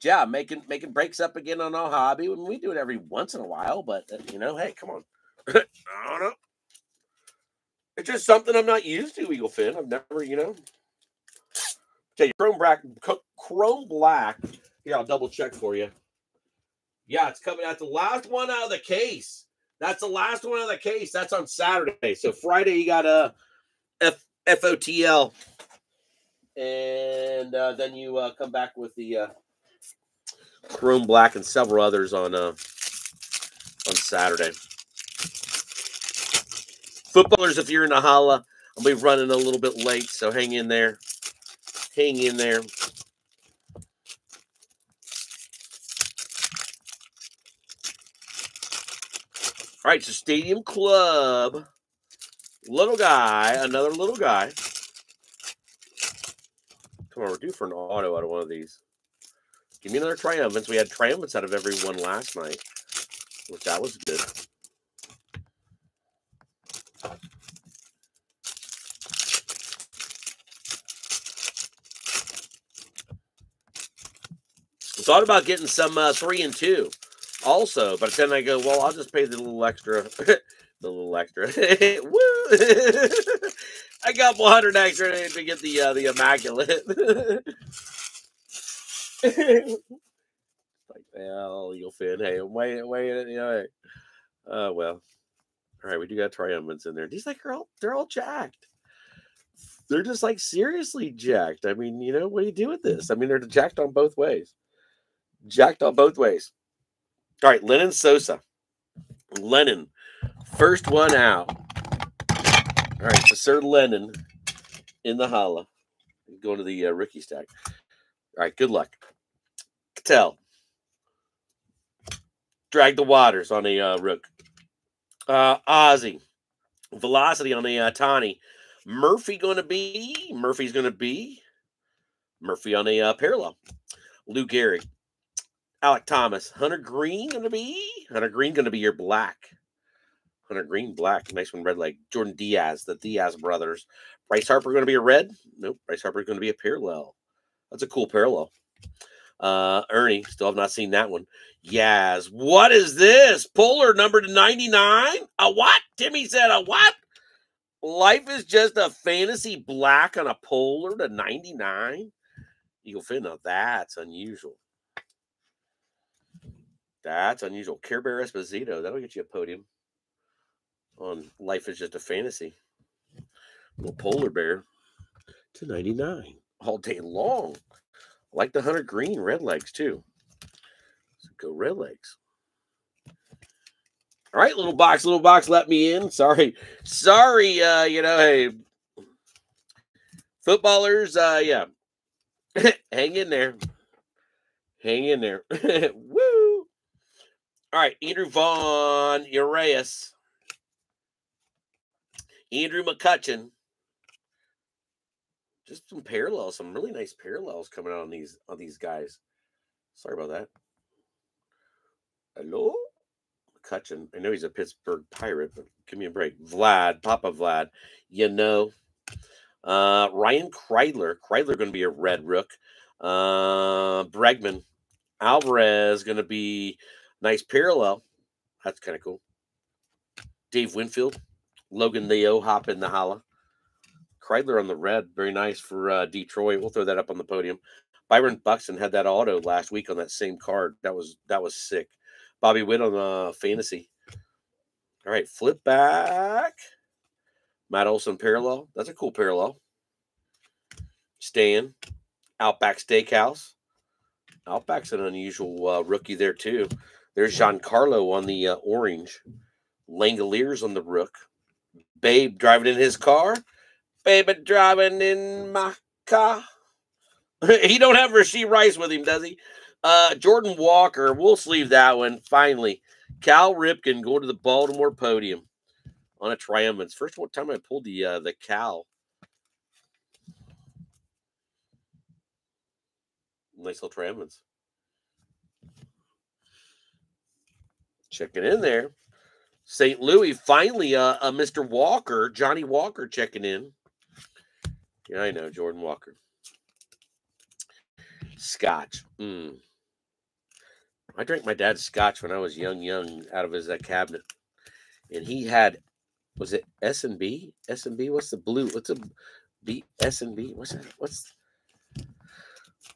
Yeah, making making breaks up again on all hobby. I mean, we do it every once in a while, but uh, you know, hey, come on. I don't know. It's just something I'm not used to, Eagle Fin. I've never, you know. Okay, Chrome Black, Chrome Black. Yeah, I'll double check for you. Yeah, it's coming out the last one out of the case. That's the last one out of the case. That's on Saturday. So Friday you got a F FOTL, and uh, then you uh, come back with the uh, Chrome Black and several others on uh, on Saturday. Footballers, if you're in a holla, I'll be running a little bit late, so hang in there. Hang in there. Right, so Stadium Club. Little guy, another little guy. Come on, we're due for an auto out of one of these. Give me another triumphants. We had triumphants out of every one last night, which that was good. Thought about getting some uh, three and two also. But then I go, well, I'll just pay the little extra, the little extra. Woo! I got 100 extra to get the uh, the immaculate. like, well, you'll fit. Hey, wait, wait, you. Uh, well, all right, we do got triumphants in there. These like are all they're all jacked. They're just like seriously jacked. I mean, you know, what do you do with this? I mean, they're jacked on both ways. Jacked on both ways. All right, Lenyn Sosa. Lenyn, first one out. All right, so Sir Lenyn in the holla. Going to the uh, rookie stack. All right, good luck. Tell. Drag the waters on a uh, rook. Uh, Ozzy. Velocity on the uh, Tawny. Murphy going to be. Murphy's going to be. Murphy on a uh, parallel. Lou Gehrig. Alek Thomas. Hunter Greene going to be. Hunter Greene going to be your black. Hunter Greene, black. Nice one, red leg. Jordan Diaz, the Diaz brothers. Bryce Harper going to be a red? Nope. Bryce Harper going to be a parallel. That's a cool parallel. Uh, Ernie, still have not seen that one. Yaz, what is this? Polar number to 99? A what? Timmy said a what? Life is just a fantasy black on a polar to 99? Eagle Fin, now that's unusual. That's unusual. Care Bear Esposito, that'll get you a podium on Life is Just a Fantasy. Little polar bear to 99 all day long. Like the Hunter Greene red legs too. So go red legs. All right, little box, little box, let me in. Sorry, sorry. Uh, you know, hey, footballers. Uh, yeah, hang in there, hang in there. Woo! All right, Andrew Vaughn Urias, Andrew McCutchen. Just some parallels, some really nice parallels coming out on these on these guys. Sorry about that. Hello? McCutchen. I know he's a Pittsburgh pirate, but give me a break. Vlad, Papa Vlad. You know. Uh Ryan Kreidler. Kreidler going to be a red rook. Uh Bregman. Alvarez going to be nice parallel. That's kind of cool. Dave Winfield. Logan Leo hop in the holla. Kreidler on the red, very nice for uh, Detroit. We'll throw that up on the podium. Byron Buxton had that auto last week on that same card. That was that was sick. Bobby Witt on the uh, fantasy. All right, flip back. Matt Olson parallel. That's a cool parallel. Stan, Outback Steakhouse. Outback's an unusual uh, rookie there too. There's Giancarlo on the uh, orange. Langoliers on the rook. Babe driving in his car. Baby driving in my car. he don't have Rashee Rice with him, does he? Uh, Jordan Walker, we'll sleeve that one. Finally, Cal Ripken going to the Baltimore podium on a triumphant. First time I pulled the uh, the Cal. Nice little triumphants. Checking in there. St. Louis finally, uh, uh, Mr. Walker, Johnny Walker checking in. Yeah, I know, Jordan Walker. Scotch. Mm. I drank my dad's scotch when I was young, young, out of his uh, cabinet, and he had, was it S and B? S and B. What's the blue? What's a B? S and B. What's that? What's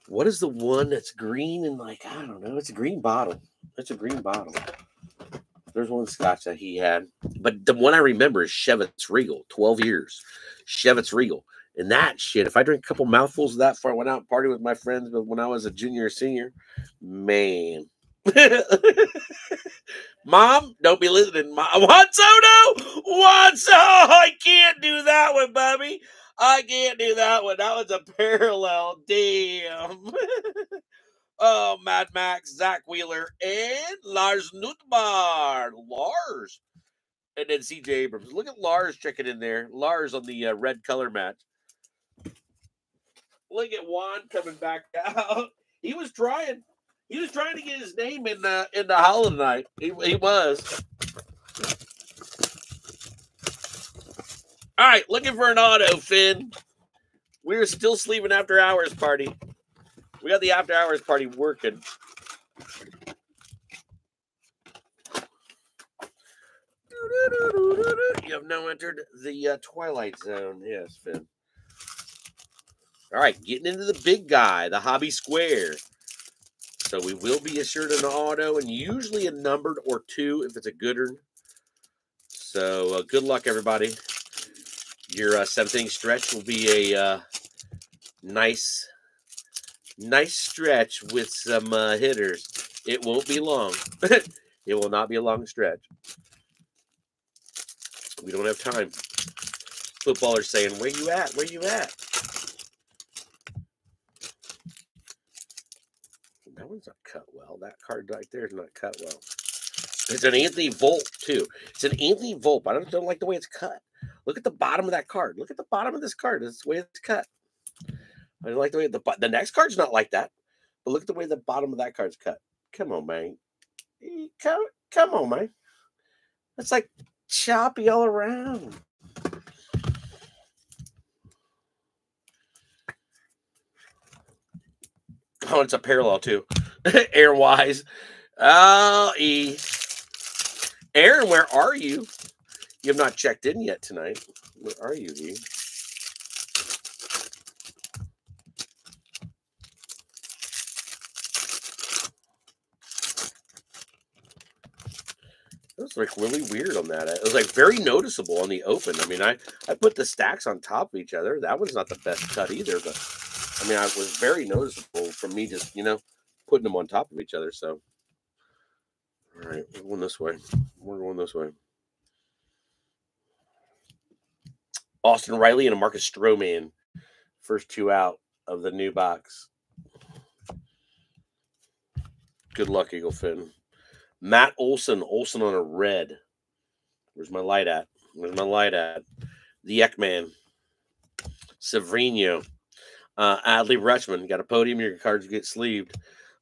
what is the one that's green and like I don't know? It's a green bottle. It's a green bottle. There's one scotch that he had, but the one I remember is Chivas Regal. Twelve years, Chivas Regal. And that shit, if I drink a couple mouthfuls of that before I went out and party with my friends, but when I was a junior or senior, man. Mom, don't be listening. Mom, what soda? What so? I can't do that one, Bobby. I can't do that one. That was a parallel. Damn. oh, Mad Max, Zack Wheeler, and Lars Nootbaar. Lars. And then CJ Abrams. Look at Lars checking in there. Lars on the uh, red color match. Look at Juan coming back out. He was trying. He was trying to get his name in the in the hall tonight. He, he was. All right, looking for an auto, Finn. We're still sleeping after hours party. We got the after hours party working. You have now entered the uh, Twilight Zone. Yes, Finn. All right, getting into the big guy, the hobby square. So we will be assured an auto and usually a numbered or two if it's a gooder. So uh, good luck, everybody. Your uh, stretch will be a uh, nice, nice stretch with some uh, hitters. It won't be long. it will not be a long stretch. We don't have time. Footballers saying, Where you at? Where you at? That one's not cut well. That card right there is not cut well. It's an Anthony Volpe, too. It's an Anthony Volpe. I don't, don't like the way it's cut. Look at the bottom of that card. Look at the bottom of this card. That's the way it's cut. I like the way the the next card's not like that. But look at the way the bottom of that card's cut. Come on, man. Come, come on, man. It's like choppy all around. Oh, it's a parallel too. Aaron Wise. Oh, E. Aaron, where are you? You have not checked in yet tonight. Where are you, E? Like really weird on that. It was like very noticeable on the open. I mean, I I put the stacks on top of each other. That one's not the best cut either, but I mean, I was very noticeable from me just you know putting them on top of each other. So, all right, we're going this way. We're going this way. Austin Riley and Marcus Stroman, first two out of the new box. Good luck, Eagle Fin. Matt Olson, Olson on a red. Where's my light at? Where's my light at? The Ekman. Severino. Uh, Adley Rutschman. Got a podium. Your cards get sleeved.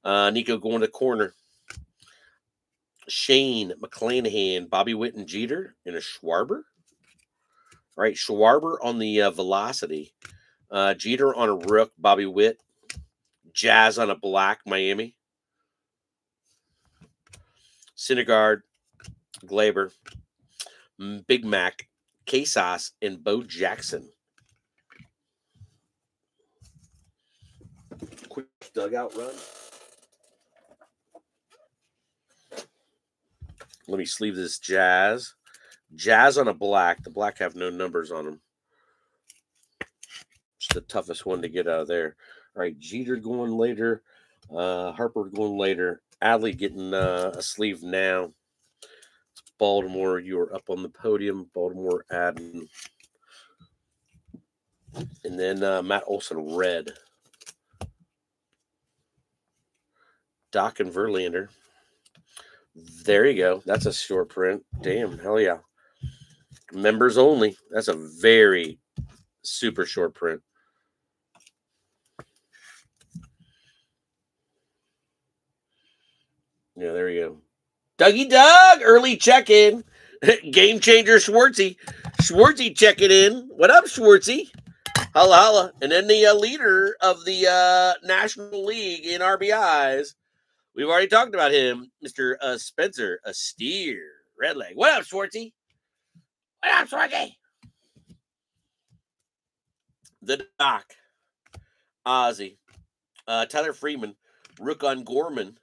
Uh, Nico going to corner. Shane McClanahan, Bobby Witt and Jeter, and a Schwarber. All right, Schwarber on the uh, velocity. Uh, Jeter on a rook, Bobby Witt. Jazz on a black, Miami. Syndergaard, Gleyber, Big Mac, Casas, and Bo Jackson. Quick dugout run. Let me sleeve this Jazz. Jazz on a black. The black have no numbers on them. It's the toughest one to get out of there. All right, Jeter going later. Uh, Harper going later. Adley getting uh, a sleeve now. It's Baltimore, you're up on the podium. Baltimore adding. And then uh, Matt Olson, red. Doc and Verlander. There you go. That's a short print. Damn, hell yeah. Members only. That's a very super short print. Yeah, there you go. Dougie Doug, early check in. Game changer Schwartzy. Schwartzy checking in. What up, Schwartzy? Holla, holla. And then the uh, leader of the uh, National League in RBIs. We've already talked about him, Mr. Uh, Spencer, a steer, red leg. What up, Schwartzy? What up, Schwartzy? The Doc, Ozzy, uh, Tyler Freeman, Rook on Gorman,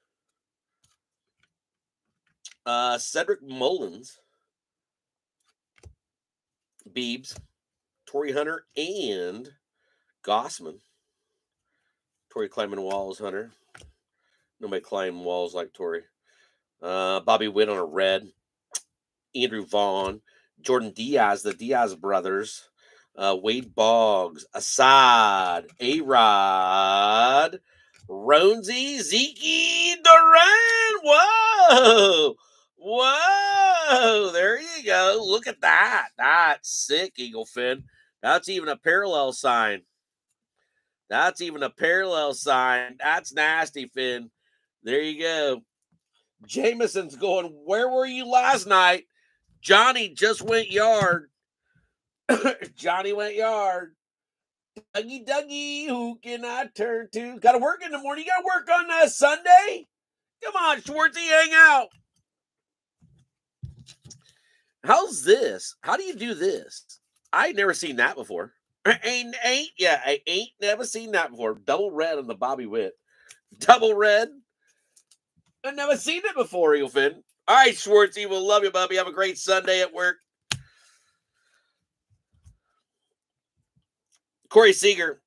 uh, Cedric Mullins, Beebs, Torii Hunter, and Gausman. Torii climbing walls, Hunter. Nobody climbing walls like Torii. Uh, Bobby Witt on a red. Andrew Vaughn, Jordan Diaz, the Diaz brothers, uh, Wade Boggs, Assad, A Rod, Ronesy, Zeke, Duran. Whoa! Whoa, there you go. Look at that. That's sick, Eagle Fin. That's even a parallel sign. That's even a parallel sign. That's nasty, Finn. There you go. Jameson's going, Where were you last night? Johnny just went yard. Johnny went yard. Dougie, Dougie, who can I turn to? Got to work in the morning. You got to work on a Sunday? Come on, Schwartzy, hang out. How's this? How do you do this? I never seen that before. Ain't ain't yeah, I ain't never seen that before. Double red on the Bobby Witt. Double red. I've never seen it before, Eagle. All right, Schwartzy, we'll love you, Bobby. Have a great Sunday at work. Corey Seager,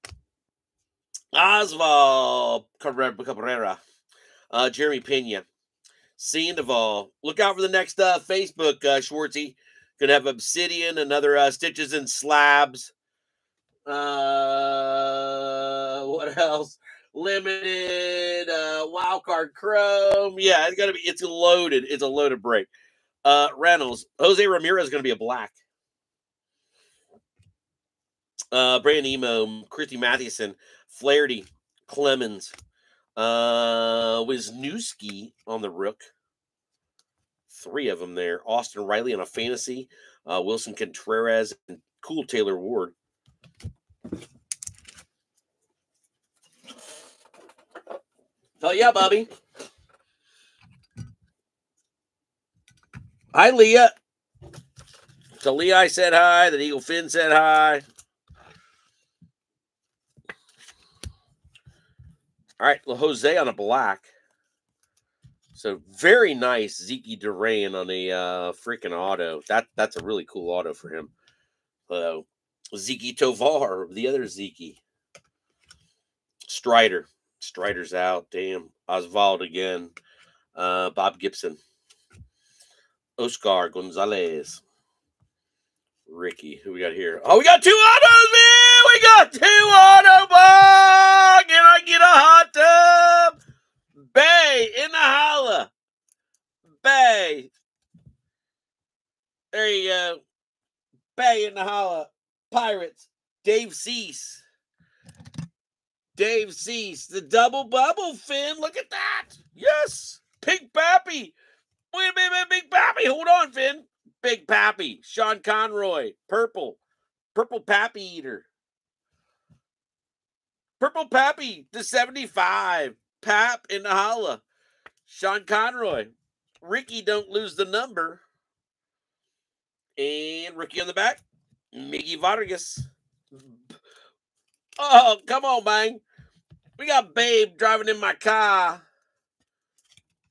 Oswald Cabrera, Uh, Jeremy Pena, Sandoval. Look out for the next uh, Facebook, uh, Schwartzy. Gonna have Obsidian, another uh, Stitches and Slabs. Uh, what else? Limited, uh, Wildcard Chrome. Yeah, it's gonna be. It's loaded. It's a loaded break. Uh, Reynolds, Jose Ramirez is gonna be a black. Uh, Brandon Emo, Christy Mathewson, Flaherty, Clemens, uh, Wisniewski on the Rook. Three of them there. Austin Riley on a fantasy. Uh, Willson Contreras and Cool Taylor Ward. Oh yeah, Bobby. Hi, Leah. So Leah I said hi. The Eagle Finn said hi. All right, Jose on a black. So very nice Zeke Duran on a uh, freaking auto. That that's a really cool auto for him. Uh, Zeke Tovar, the other Zeke. Strider. Strider's out. Damn. Oswald again. Uh, Bob Gibson. Oscar Gonzalez. Ricky. Who we got here? Oh, we got two autos, man! We got two auto ball! Get a hot tub? Bay in the holla. Bay. There you go. Bay in the holla. Pirates. Dave Cease. Dave Cease. The double bubble, Finn. Look at that. Yes. Pink Pappy. Wait a minute, Big Pappy. Hold on, Finn. Big Pappy. Sean Conroy. Purple. Purple Pappy Eater. Purple Pappy to 75. Pap in the holla. Sean Conroy. Ricky don't lose the number. And Ricky on the back. Miggy Vargas. Oh, come on, man. We got Babe driving in my car.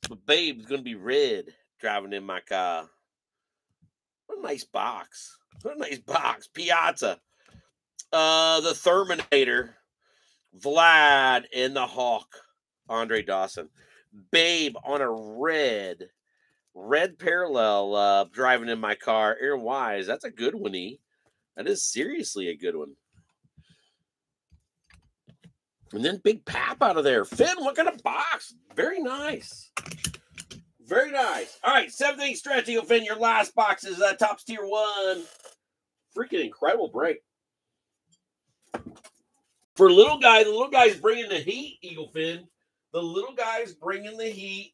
But Babe's going to be red driving in my car. What a nice box. What a nice box. Piazza. Uh, the Terminator. Vlad and the Hawk. Andre Dawson. Babe on a red. Red parallel uh, driving in my car. Aaron Wise. That's a good one, E. That is seriously a good one. And then Big Pap out of there. Finn, what kind of box? Very nice. Very nice. All right, seventh inning stretch, Eagle Finn. Your last box is uh, Topps Tier 1. Freaking incredible break. For little guy, the little guy's bringing the heat, Eagle Finn. The little guy's bringing the heat.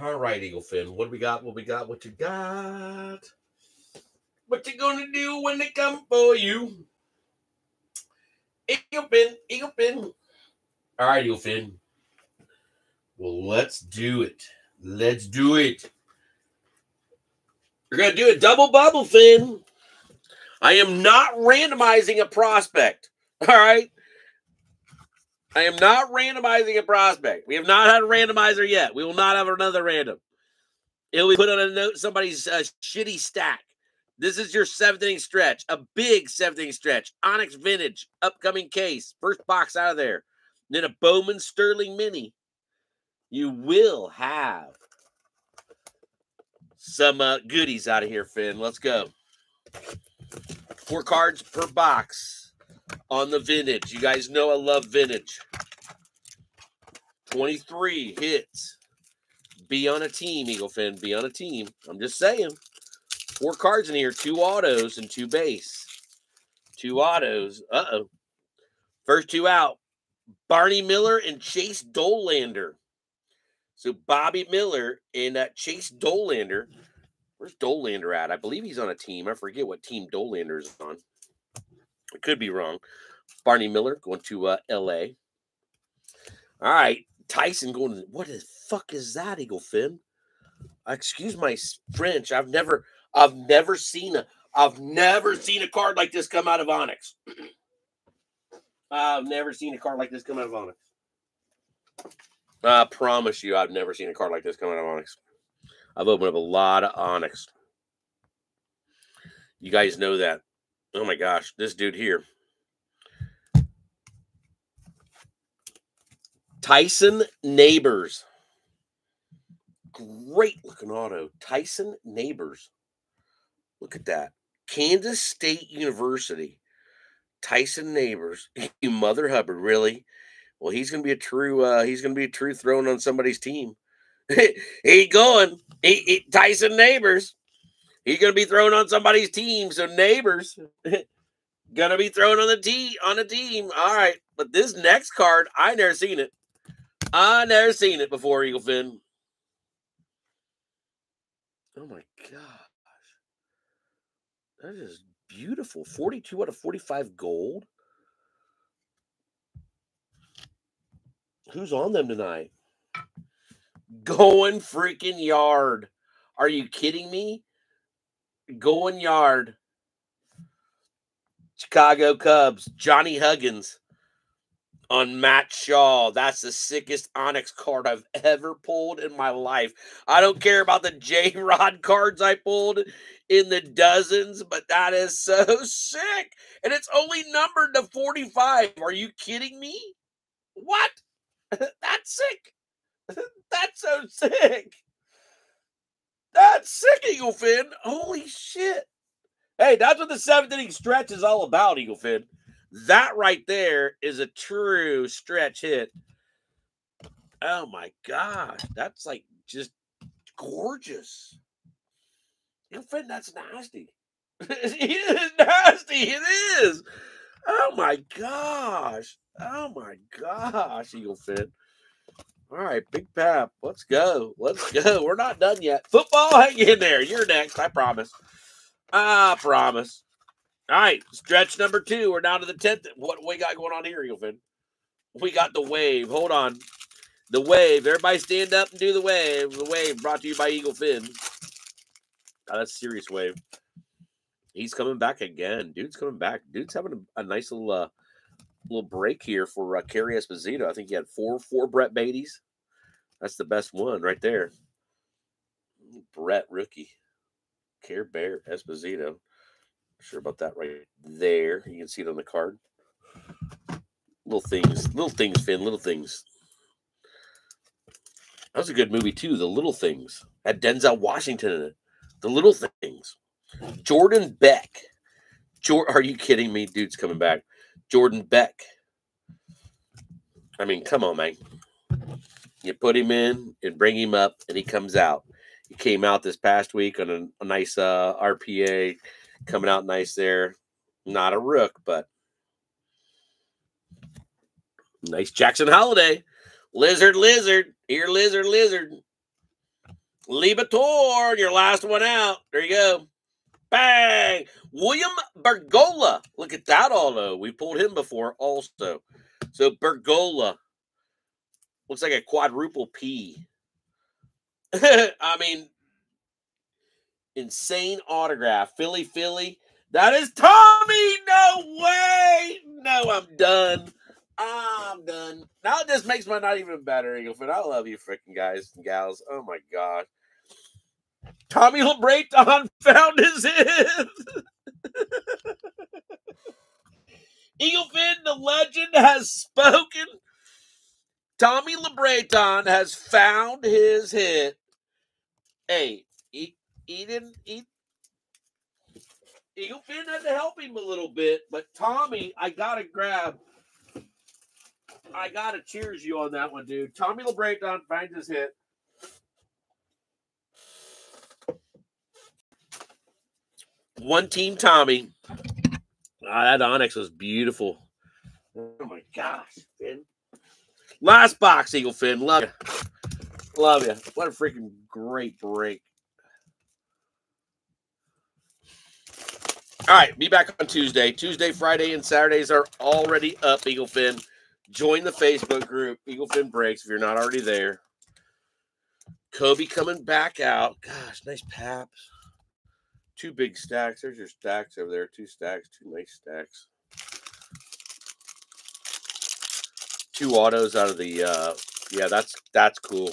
All right, Eagle Finn. What do we got? What we got? What you got? What you gonna do when they come for you? Eagle Finn, Eagle Finn. All right, Eagle Finn. Well, let's do it. Let's do it. We're gonna do a double bubble, Finn. I am not randomizing a prospect. All right. I am not randomizing a prospect. We have not had a randomizer yet. We will not have another random. It'll be put on a note somebody's uh, shitty stack. This is your seventh inning stretch, a big seventh inning stretch. Onyx Vintage, upcoming case, first box out of there. Then a Bowman Sterling Mini. You will have some uh, goodies out of here, Finn. Let's go. Four cards per box on the vintage. You guys know I love vintage. 23 hits. Be on a team, Eagle Finn. Be on a team. I'm just saying. Four cards in here, two autos and two base. Two autos. Uh-oh. First two out. Barney Miller and Chase Dollander. So Bobby Miller and uh, Chase Dollander. Where's Dollander at? I believe he's on a team. I forget what team Dollander is on. I could be wrong. Barney Miller going to uh, L.A. All right. Tyson going to, what the fuck is that, Eagle Finn? Excuse my French. I've never, I've never seen a, I've never seen a card like this come out of Onyx. I've never seen a card like this come out of Onyx. I promise you, I've never seen a card like this come out of Onyx. I've opened up a lot of Onyx. You guys know that. Oh my gosh, this dude here. Tyson Neighbors. Great looking auto. Tyson Neighbors. Look at that. Kansas State University. Tyson Neighbors. You mother Hubbard, really? Well, he's gonna be a true uh he's gonna be a true throwing on somebody's team. he going. He, he, Tyson Neighbors. He's gonna be thrown on somebody's team. So neighbors gonna be thrown on the team on the team. All right. But this next card, I never seen it. I never seen it before, Eagle Finn. Oh my gosh. That is beautiful. 42 out of 45 gold. Who's on them tonight? Going freaking yard. Are you kidding me? Going yard. Chicago Cubs, Johnny Huggins on Matt Shaw. That's the sickest Onyx card I've ever pulled in my life. I don't care about the J Rod cards I pulled in the dozens, but that is so sick. And it's only numbered to 45. Are you kidding me? What? That's sick. That's so sick. That's sick, Eagle Finn. Holy shit. Hey, that's what the seventh inning stretch is all about, Eagle Finn. That right there is a true stretch hit. Oh my gosh. That's like just gorgeous. Eagle Finn, that's nasty. it is nasty. It is. Oh my gosh. Oh my gosh, Eagle Finn. All right, Big Pap, let's go. Let's go. We're not done yet. Football, hang in there. You're next, I promise. I promise. All right, stretch number two. We're down to the 10th. What we got going on here, Eagle Finn? We got the wave. Hold on. The wave. Everybody stand up and do the wave. The wave brought to you by Eagle Finn. Oh, that's serious wave. He's coming back again. Dude's coming back. Dude's having a, a nice little uh, little break here for uh, Kerry Esposito. I think he had four four Brett Batys. That's the best one right there. Brett rookie. Care Bear Esposito. Sure about that right there. You can see it on the card. Little things, little things, Finn, little things. That was a good movie too. The Little Things had Denzel Washington in it. The Little Things. Jordan Beck. Jor- Are you kidding me? Dude's coming back. Jordan Beck. I mean, come on, man. You put him in and bring him up, and he comes out. He came out this past week on a, a nice uh, RPA, coming out nice there. Not a rook, but nice Jackson Holliday. Lizard, lizard. Here, lizard, lizard. Libator, your last one out. There you go. Bang! William Bergolla. Look at that auto. We pulled him before also. So Bergola. Looks like a quadruple P. I mean, insane autograph. Philly, Philly. That is Tommy. No way. No, I'm done. I'm done. Now just makes my night even better, Eagle Fit. I love you, freaking guys and gals. Oh my god. Tommy LeBreton found his hit. Eagle Finn, the legend, has spoken. Tommy LeBreton has found his hit. Hey, he, he didn't. He, Eagle Finn had to help him a little bit, but Tommy, I gotta grab. I gotta cheers you on that one, dude. Tommy LeBreton finds his hit. One team Tommy. Ah, that Onyx was beautiful. Oh my gosh, Finn. Last box, Eagle Finn. Love you. Love you. What a freaking great break. All right, be back on Tuesday. Tuesday, Friday, and Saturdays are already up, Eagle Finn. Join the Facebook group, Eagle Finn Breaks, if you're not already there. Kobe coming back out. Gosh, nice paps. Two big stacks. There's your stacks over there. Two stacks, two nice stacks. Two autos out of the uh yeah, that's that's cool.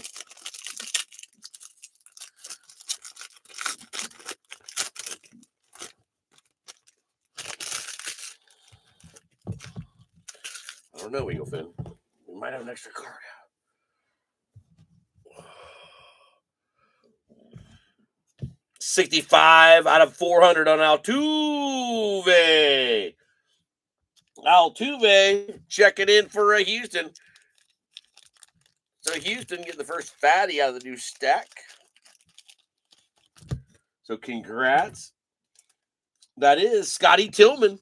I don't know, Eagle Finn. We might have an extra card out. 65 out of 400 on Altuve. Altuve checking in for a Houston. So Houston get the first fatty out of the new stack. So congrats. That is Scotty Tillman.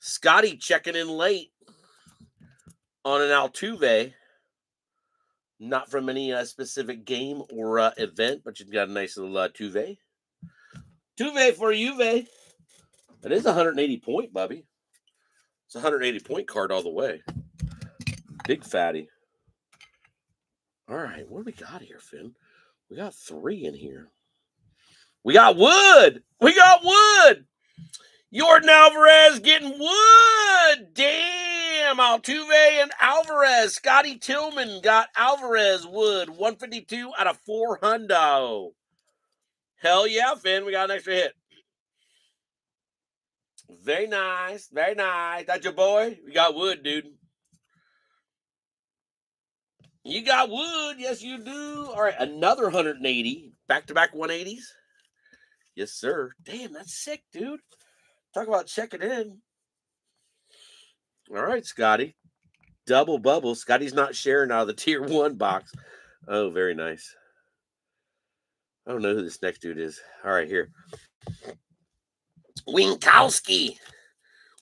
Scotty checking in late on an Altuve. Not from any uh, specific game or uh, event, but you've got a nice little uh. Tuve for Juve. That is 180 point, Bubby. It's 180 point card all the way. Big fatty. All right, what do we got here, Finn? We got three in here. We got wood. We got wood. Jordan Alvarez getting wood. Damn. Altuve and Alvarez. Scotty Tillman got Alvarez wood. 152 out of 400. Hell yeah, Finn. We got an extra hit. Very nice. Very nice. That's your boy. We got wood, dude. You got wood. Yes, you do. All right. Another 180. Back to back 180s. Yes, sir. Damn, that's sick, dude. Talk about checking in. All right, Scotty. Double bubble. Scotty's not sharing out of the tier one box. Oh, very nice. I don't know who this next dude is. All right, here. Winckowski.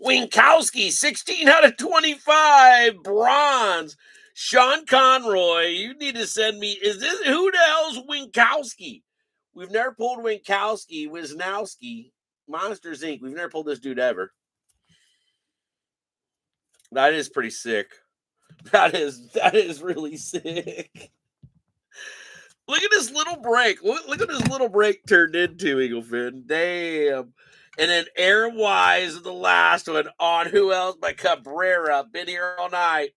Winckowski, 16 out of 25. Bronze. Sean Conroy, you need to send me. Is this who the hell's Winckowski? We've never pulled Winckowski, Wisnowski, Monsters Inc. We've never pulled this dude ever. That is pretty sick. That is that is really sick. Look at this little break. Look, look at this little break turned into Eagle Eaglefin. Damn. And then Aaron Wise, the last one on who else but Cabrera. Been here all night.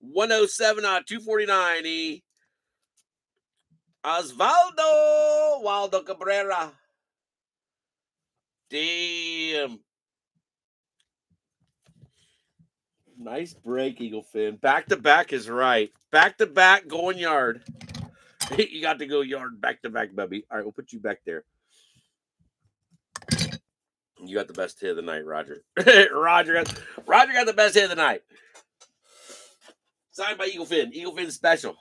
107 on 249. E. Oswaldo Waldo Cabrera. Damn. Nice break, Eagle Fin. Back to back is right. Back to back going yard. you got to go yard back to back, Bubby. All right, we'll put you back there. You got the best hit of the night, Roger. Roger got Roger got the best hit of the night. Signed by Eagle Fin. Eagle Fin special.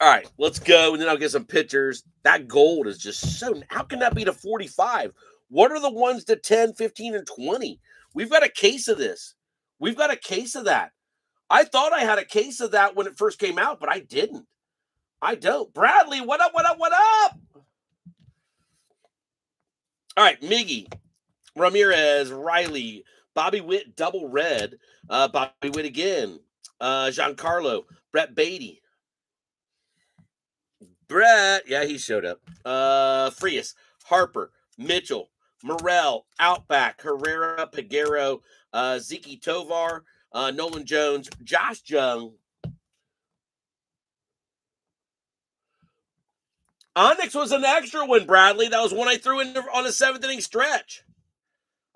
All right, let's go. And then I'll get some pictures. That gold is just so. How can that be to 45? What are the ones to 10, 15, and 20? We've got a case of this. We've got a case of that. I thought I had a case of that when it first came out, but I didn't. I don't. Bradley, what up? What up? What up? All right, Miggy, Ramirez, Riley, Bobby Witt, double red. Uh, Bobby Witt again. Uh, Giancarlo, Brett Baty. Brett, yeah, he showed up. Uh, Frias, Harper, Mitchell, Morel, Outback, Herrera, Peguero, uh, Tovar, uh, Nolan Jones, Josh Jung. Onyx was an extra one, Bradley. That was one I threw in on a seventh inning stretch.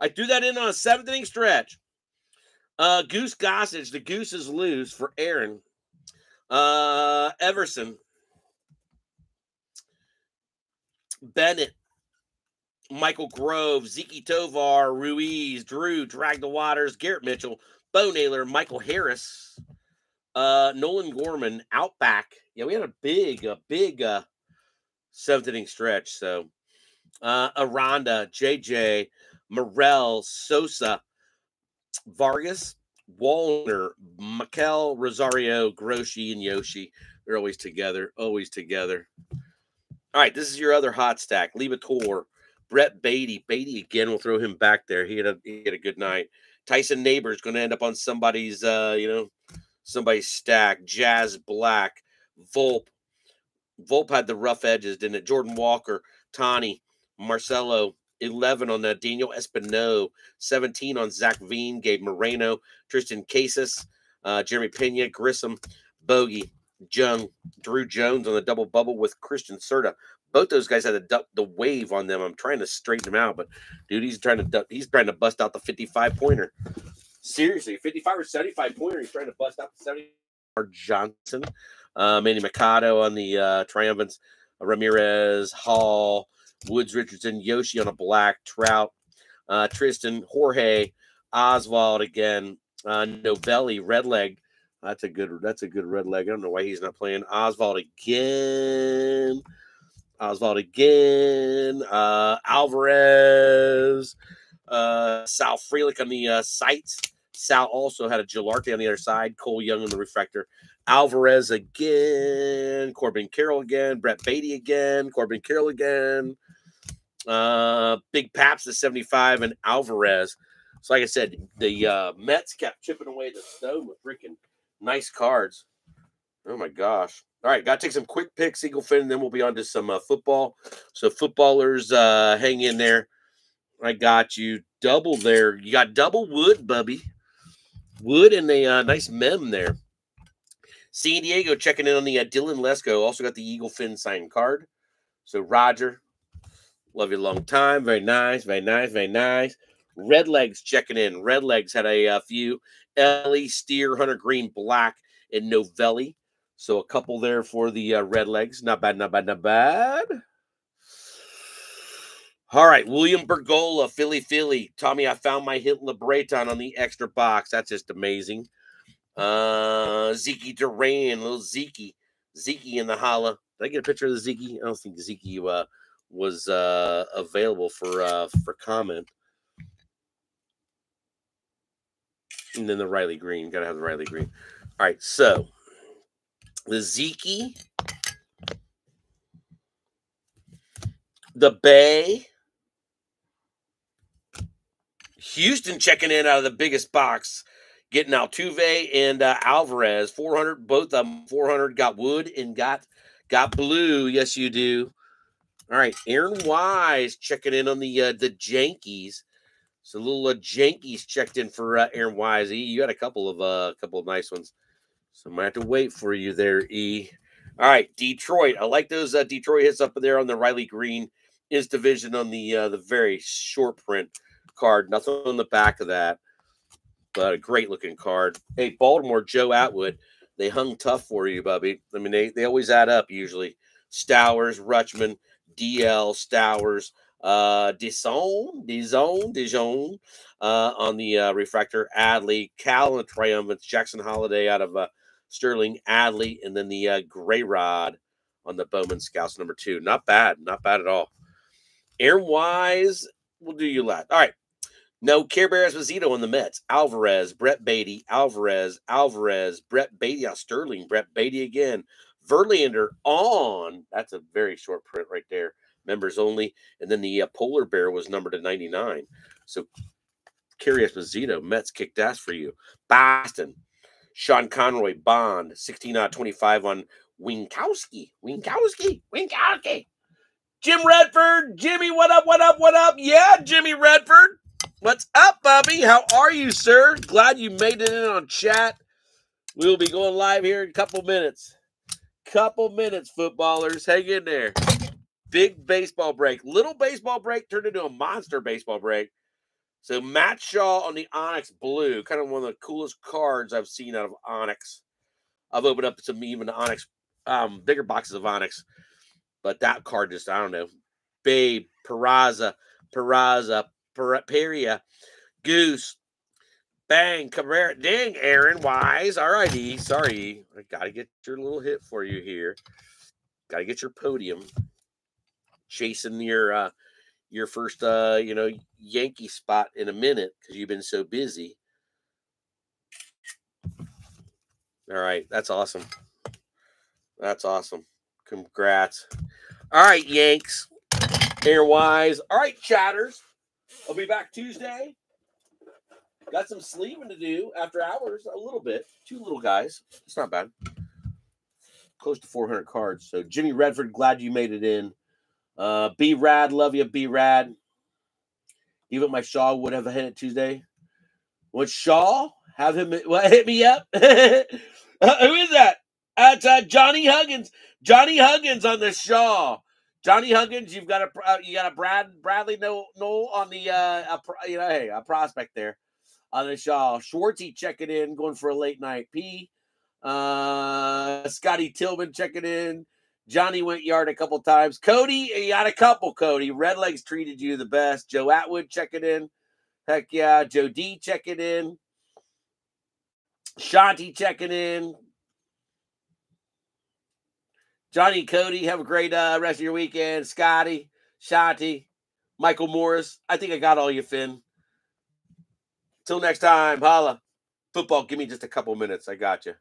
I threw that in on a seventh inning stretch. Uh, Goose Gossage, the goose is loose for Aaron. Uh, Everson, Bennett, Michael Grove, Zeke Tovar, Ruiz, Drew, Drag the Waters, Garrett Mitchell, Bo Naylor, Michael Harris, uh, Nolan Gorman, Outback. Yeah, we had a big, a big uh, seventh inning stretch. So, uh, Aranda, JJ, Morel, Sosa, Vargas, Wallner, Mikel, Rosario, Groshi, and Yoshi. They're always together, always together. All right, this is your other hot stack. Libertor, Brett Baty. Baty again. We'll throw him back there. He had a he had a good night. Tyson Neighbors going to end up on somebody's uh, you know, somebody's stack. Jazz Black, Volpe. Volpe had the rough edges, didn't it? Jordan Walker, Tani, Marcelo, 11 on that. Daniel Espino, 17 on Zac Veen, Gabe Moreno, Triston Casas, uh, Jeremy Pena, Grissom, Bogey, Jung, Drew Jones on the double bubble with Christian Serta. Both those guys had the the wave on them. I'm trying to straighten them out, but dude, he's trying to he's trying to bust out the 55 pointer. Seriously, 55 or 75 pointer. He's trying to bust out the 70. Johnson, uh, Manny Machado on the uh, triumphants, Ramirez, Hall, Woods Richardson, Yoshi on a black, Trout, uh, Tristan, Jorge, Oswald again, uh, Novelli, red leg. That's a good. That's a good red leg. I don't know why he's not playing. Oswald again. Oswald again. Uh, Alvarez. Uh, Sal Frelick on the uh, sights. Sal also had a Gelarte on the other side. Cole Young on the refractor. Alvarez again. Corbin Carroll again. Brett Baty again. Corbin Carroll again. Uh, Big Paps the 75 and Alvarez. So, like I said, the uh, Mets kept chipping away the stone with freaking nice cards. Oh my gosh. All right, got to take some quick picks, Eagle Fin, and then we'll be on to some uh, football. So, footballers, uh, hang in there. I got you double there. You got double wood, Bubby. Wood and a uh, nice mem there. San Diego checking in on the uh, Dylan Lesko. Also got the Eagle Fin signed card. So, Roger, love you a long time. Very nice, very nice, very nice. Red Legs checking in. Red Legs had a, a uh, few. Ellie, Steer, Hunter Greene, Black, and Novelli. So a couple there for the uh, Red Legs. Not bad, not bad, not bad. All right, William Bergolla, Philly, Philly. Tommy, I found my hit Libreton on the extra box. That's just amazing. Uh Zeke Duran, little Zeke. Zeke in the holla. Did I get a picture of the Zeke? I don't think Zeke uh, was uh, available for uh, for comment. And then the Riley Greene. Gotta have the Riley Greene. All right, so the Zeke, the Bay, Houston checking in out of the biggest box, getting Altuve and uh, Alvarez, 400, both of them 400, got wood and got got blue. Yes, you do. All right, Aaron Wise checking in on the uh, the Yankees. So a little uh, Yankees checked in for uh, Aaron Wise. E, you had a couple of a uh, couple of nice ones. So I might have to wait for you there, E. All right, Detroit. I like those uh, Detroit hits up there on the Riley Greene is division on the uh, the very short print card. Nothing on the back of that, but a great looking card. Hey, Baltimore, Joe Atwood. They hung tough for you, Bubby. I mean, they, they always add up usually. Stowers, Rutschman, DL, Stowers, uh, Dison, Dison, Dijon uh, on the uh, refractor, Adley, Cal Triumphant, Jackson Holliday out of uh, Sterling, Adley, and then the uh, Gray Rod on the Bowman Scouts number two. Not bad, not bad at all. Aaron Wise, we'll do you last. All right. No Care Bear Esposito on the Mets. Alvarez, Brett Baty, Alvarez, Alvarez, Brett Baty, out Sterling, Brett Baty again. Verlander on. That's a very short print right there members only. And then the uh, polar bear was numbered to 99. So Kerry Esposito, Mets kicked ass for you. Boston, Sean Conroy, Bond, 16 out of 25 on Winckowski. Winckowski, Winckowski. Jim Redford, Jimmy, what up, what up, what up? Yeah, Jimmy Redford. What's up, Bobby? How are you, sir? Glad you made it in on chat. We'll be going live here in a couple minutes. Couple minutes, footballers. Hang in there. Big baseball break. Little baseball break turned into a monster baseball break. So Matt Shaw on the Onyx Blue, kind of one of the coolest cards I've seen out of Onyx. I've opened up some even Onyx, um, bigger boxes of Onyx, but that card just I don't know. Babe, Peraza, Peraza, per- Peria, Goose, Bang, Cabrera, ding, Aaron Wise. All righty, sorry, I got to get your little hit for you here. Got to get your podium chasing your uh, your first uh, you know Yankee spot in a minute because you've been so busy. All right, that's awesome. That's awesome. Congrats. All right, Yanks. Airwise. All right, chatters. I'll be back Tuesday. Got some sleeping to do after hours, a little bit. Two little guys. It's not bad. Close to 400 cards. So, Jimmy Redford, glad you made it in. Uh, B Rad, love you, B Rad. Even my Shaw would have hit it Tuesday. Would Shaw have him hit me up? who is that? That's uh, Johnny Huggins. Johnny Huggins on the Shaw. Johnny Huggins, you've got a uh, you got a Brad Bradley no no on the uh a, you know hey a prospect there on the Shaw. Schwartzy checking in, going for a late night P. Uh, Scotty Tillman checking in. Johnny went yard a couple times. Cody, you got a couple, Cody. Redlegs treated you the best. Joe Atwood checking in. Heck yeah. Joe D checking in. Shanti checking in. Johnny Cody, have a great uh, rest of your weekend. Scotty, Shanti, Michael Morris. I think I got all you, Finn. Till next time, holla. Football, give me just a couple minutes. I got you.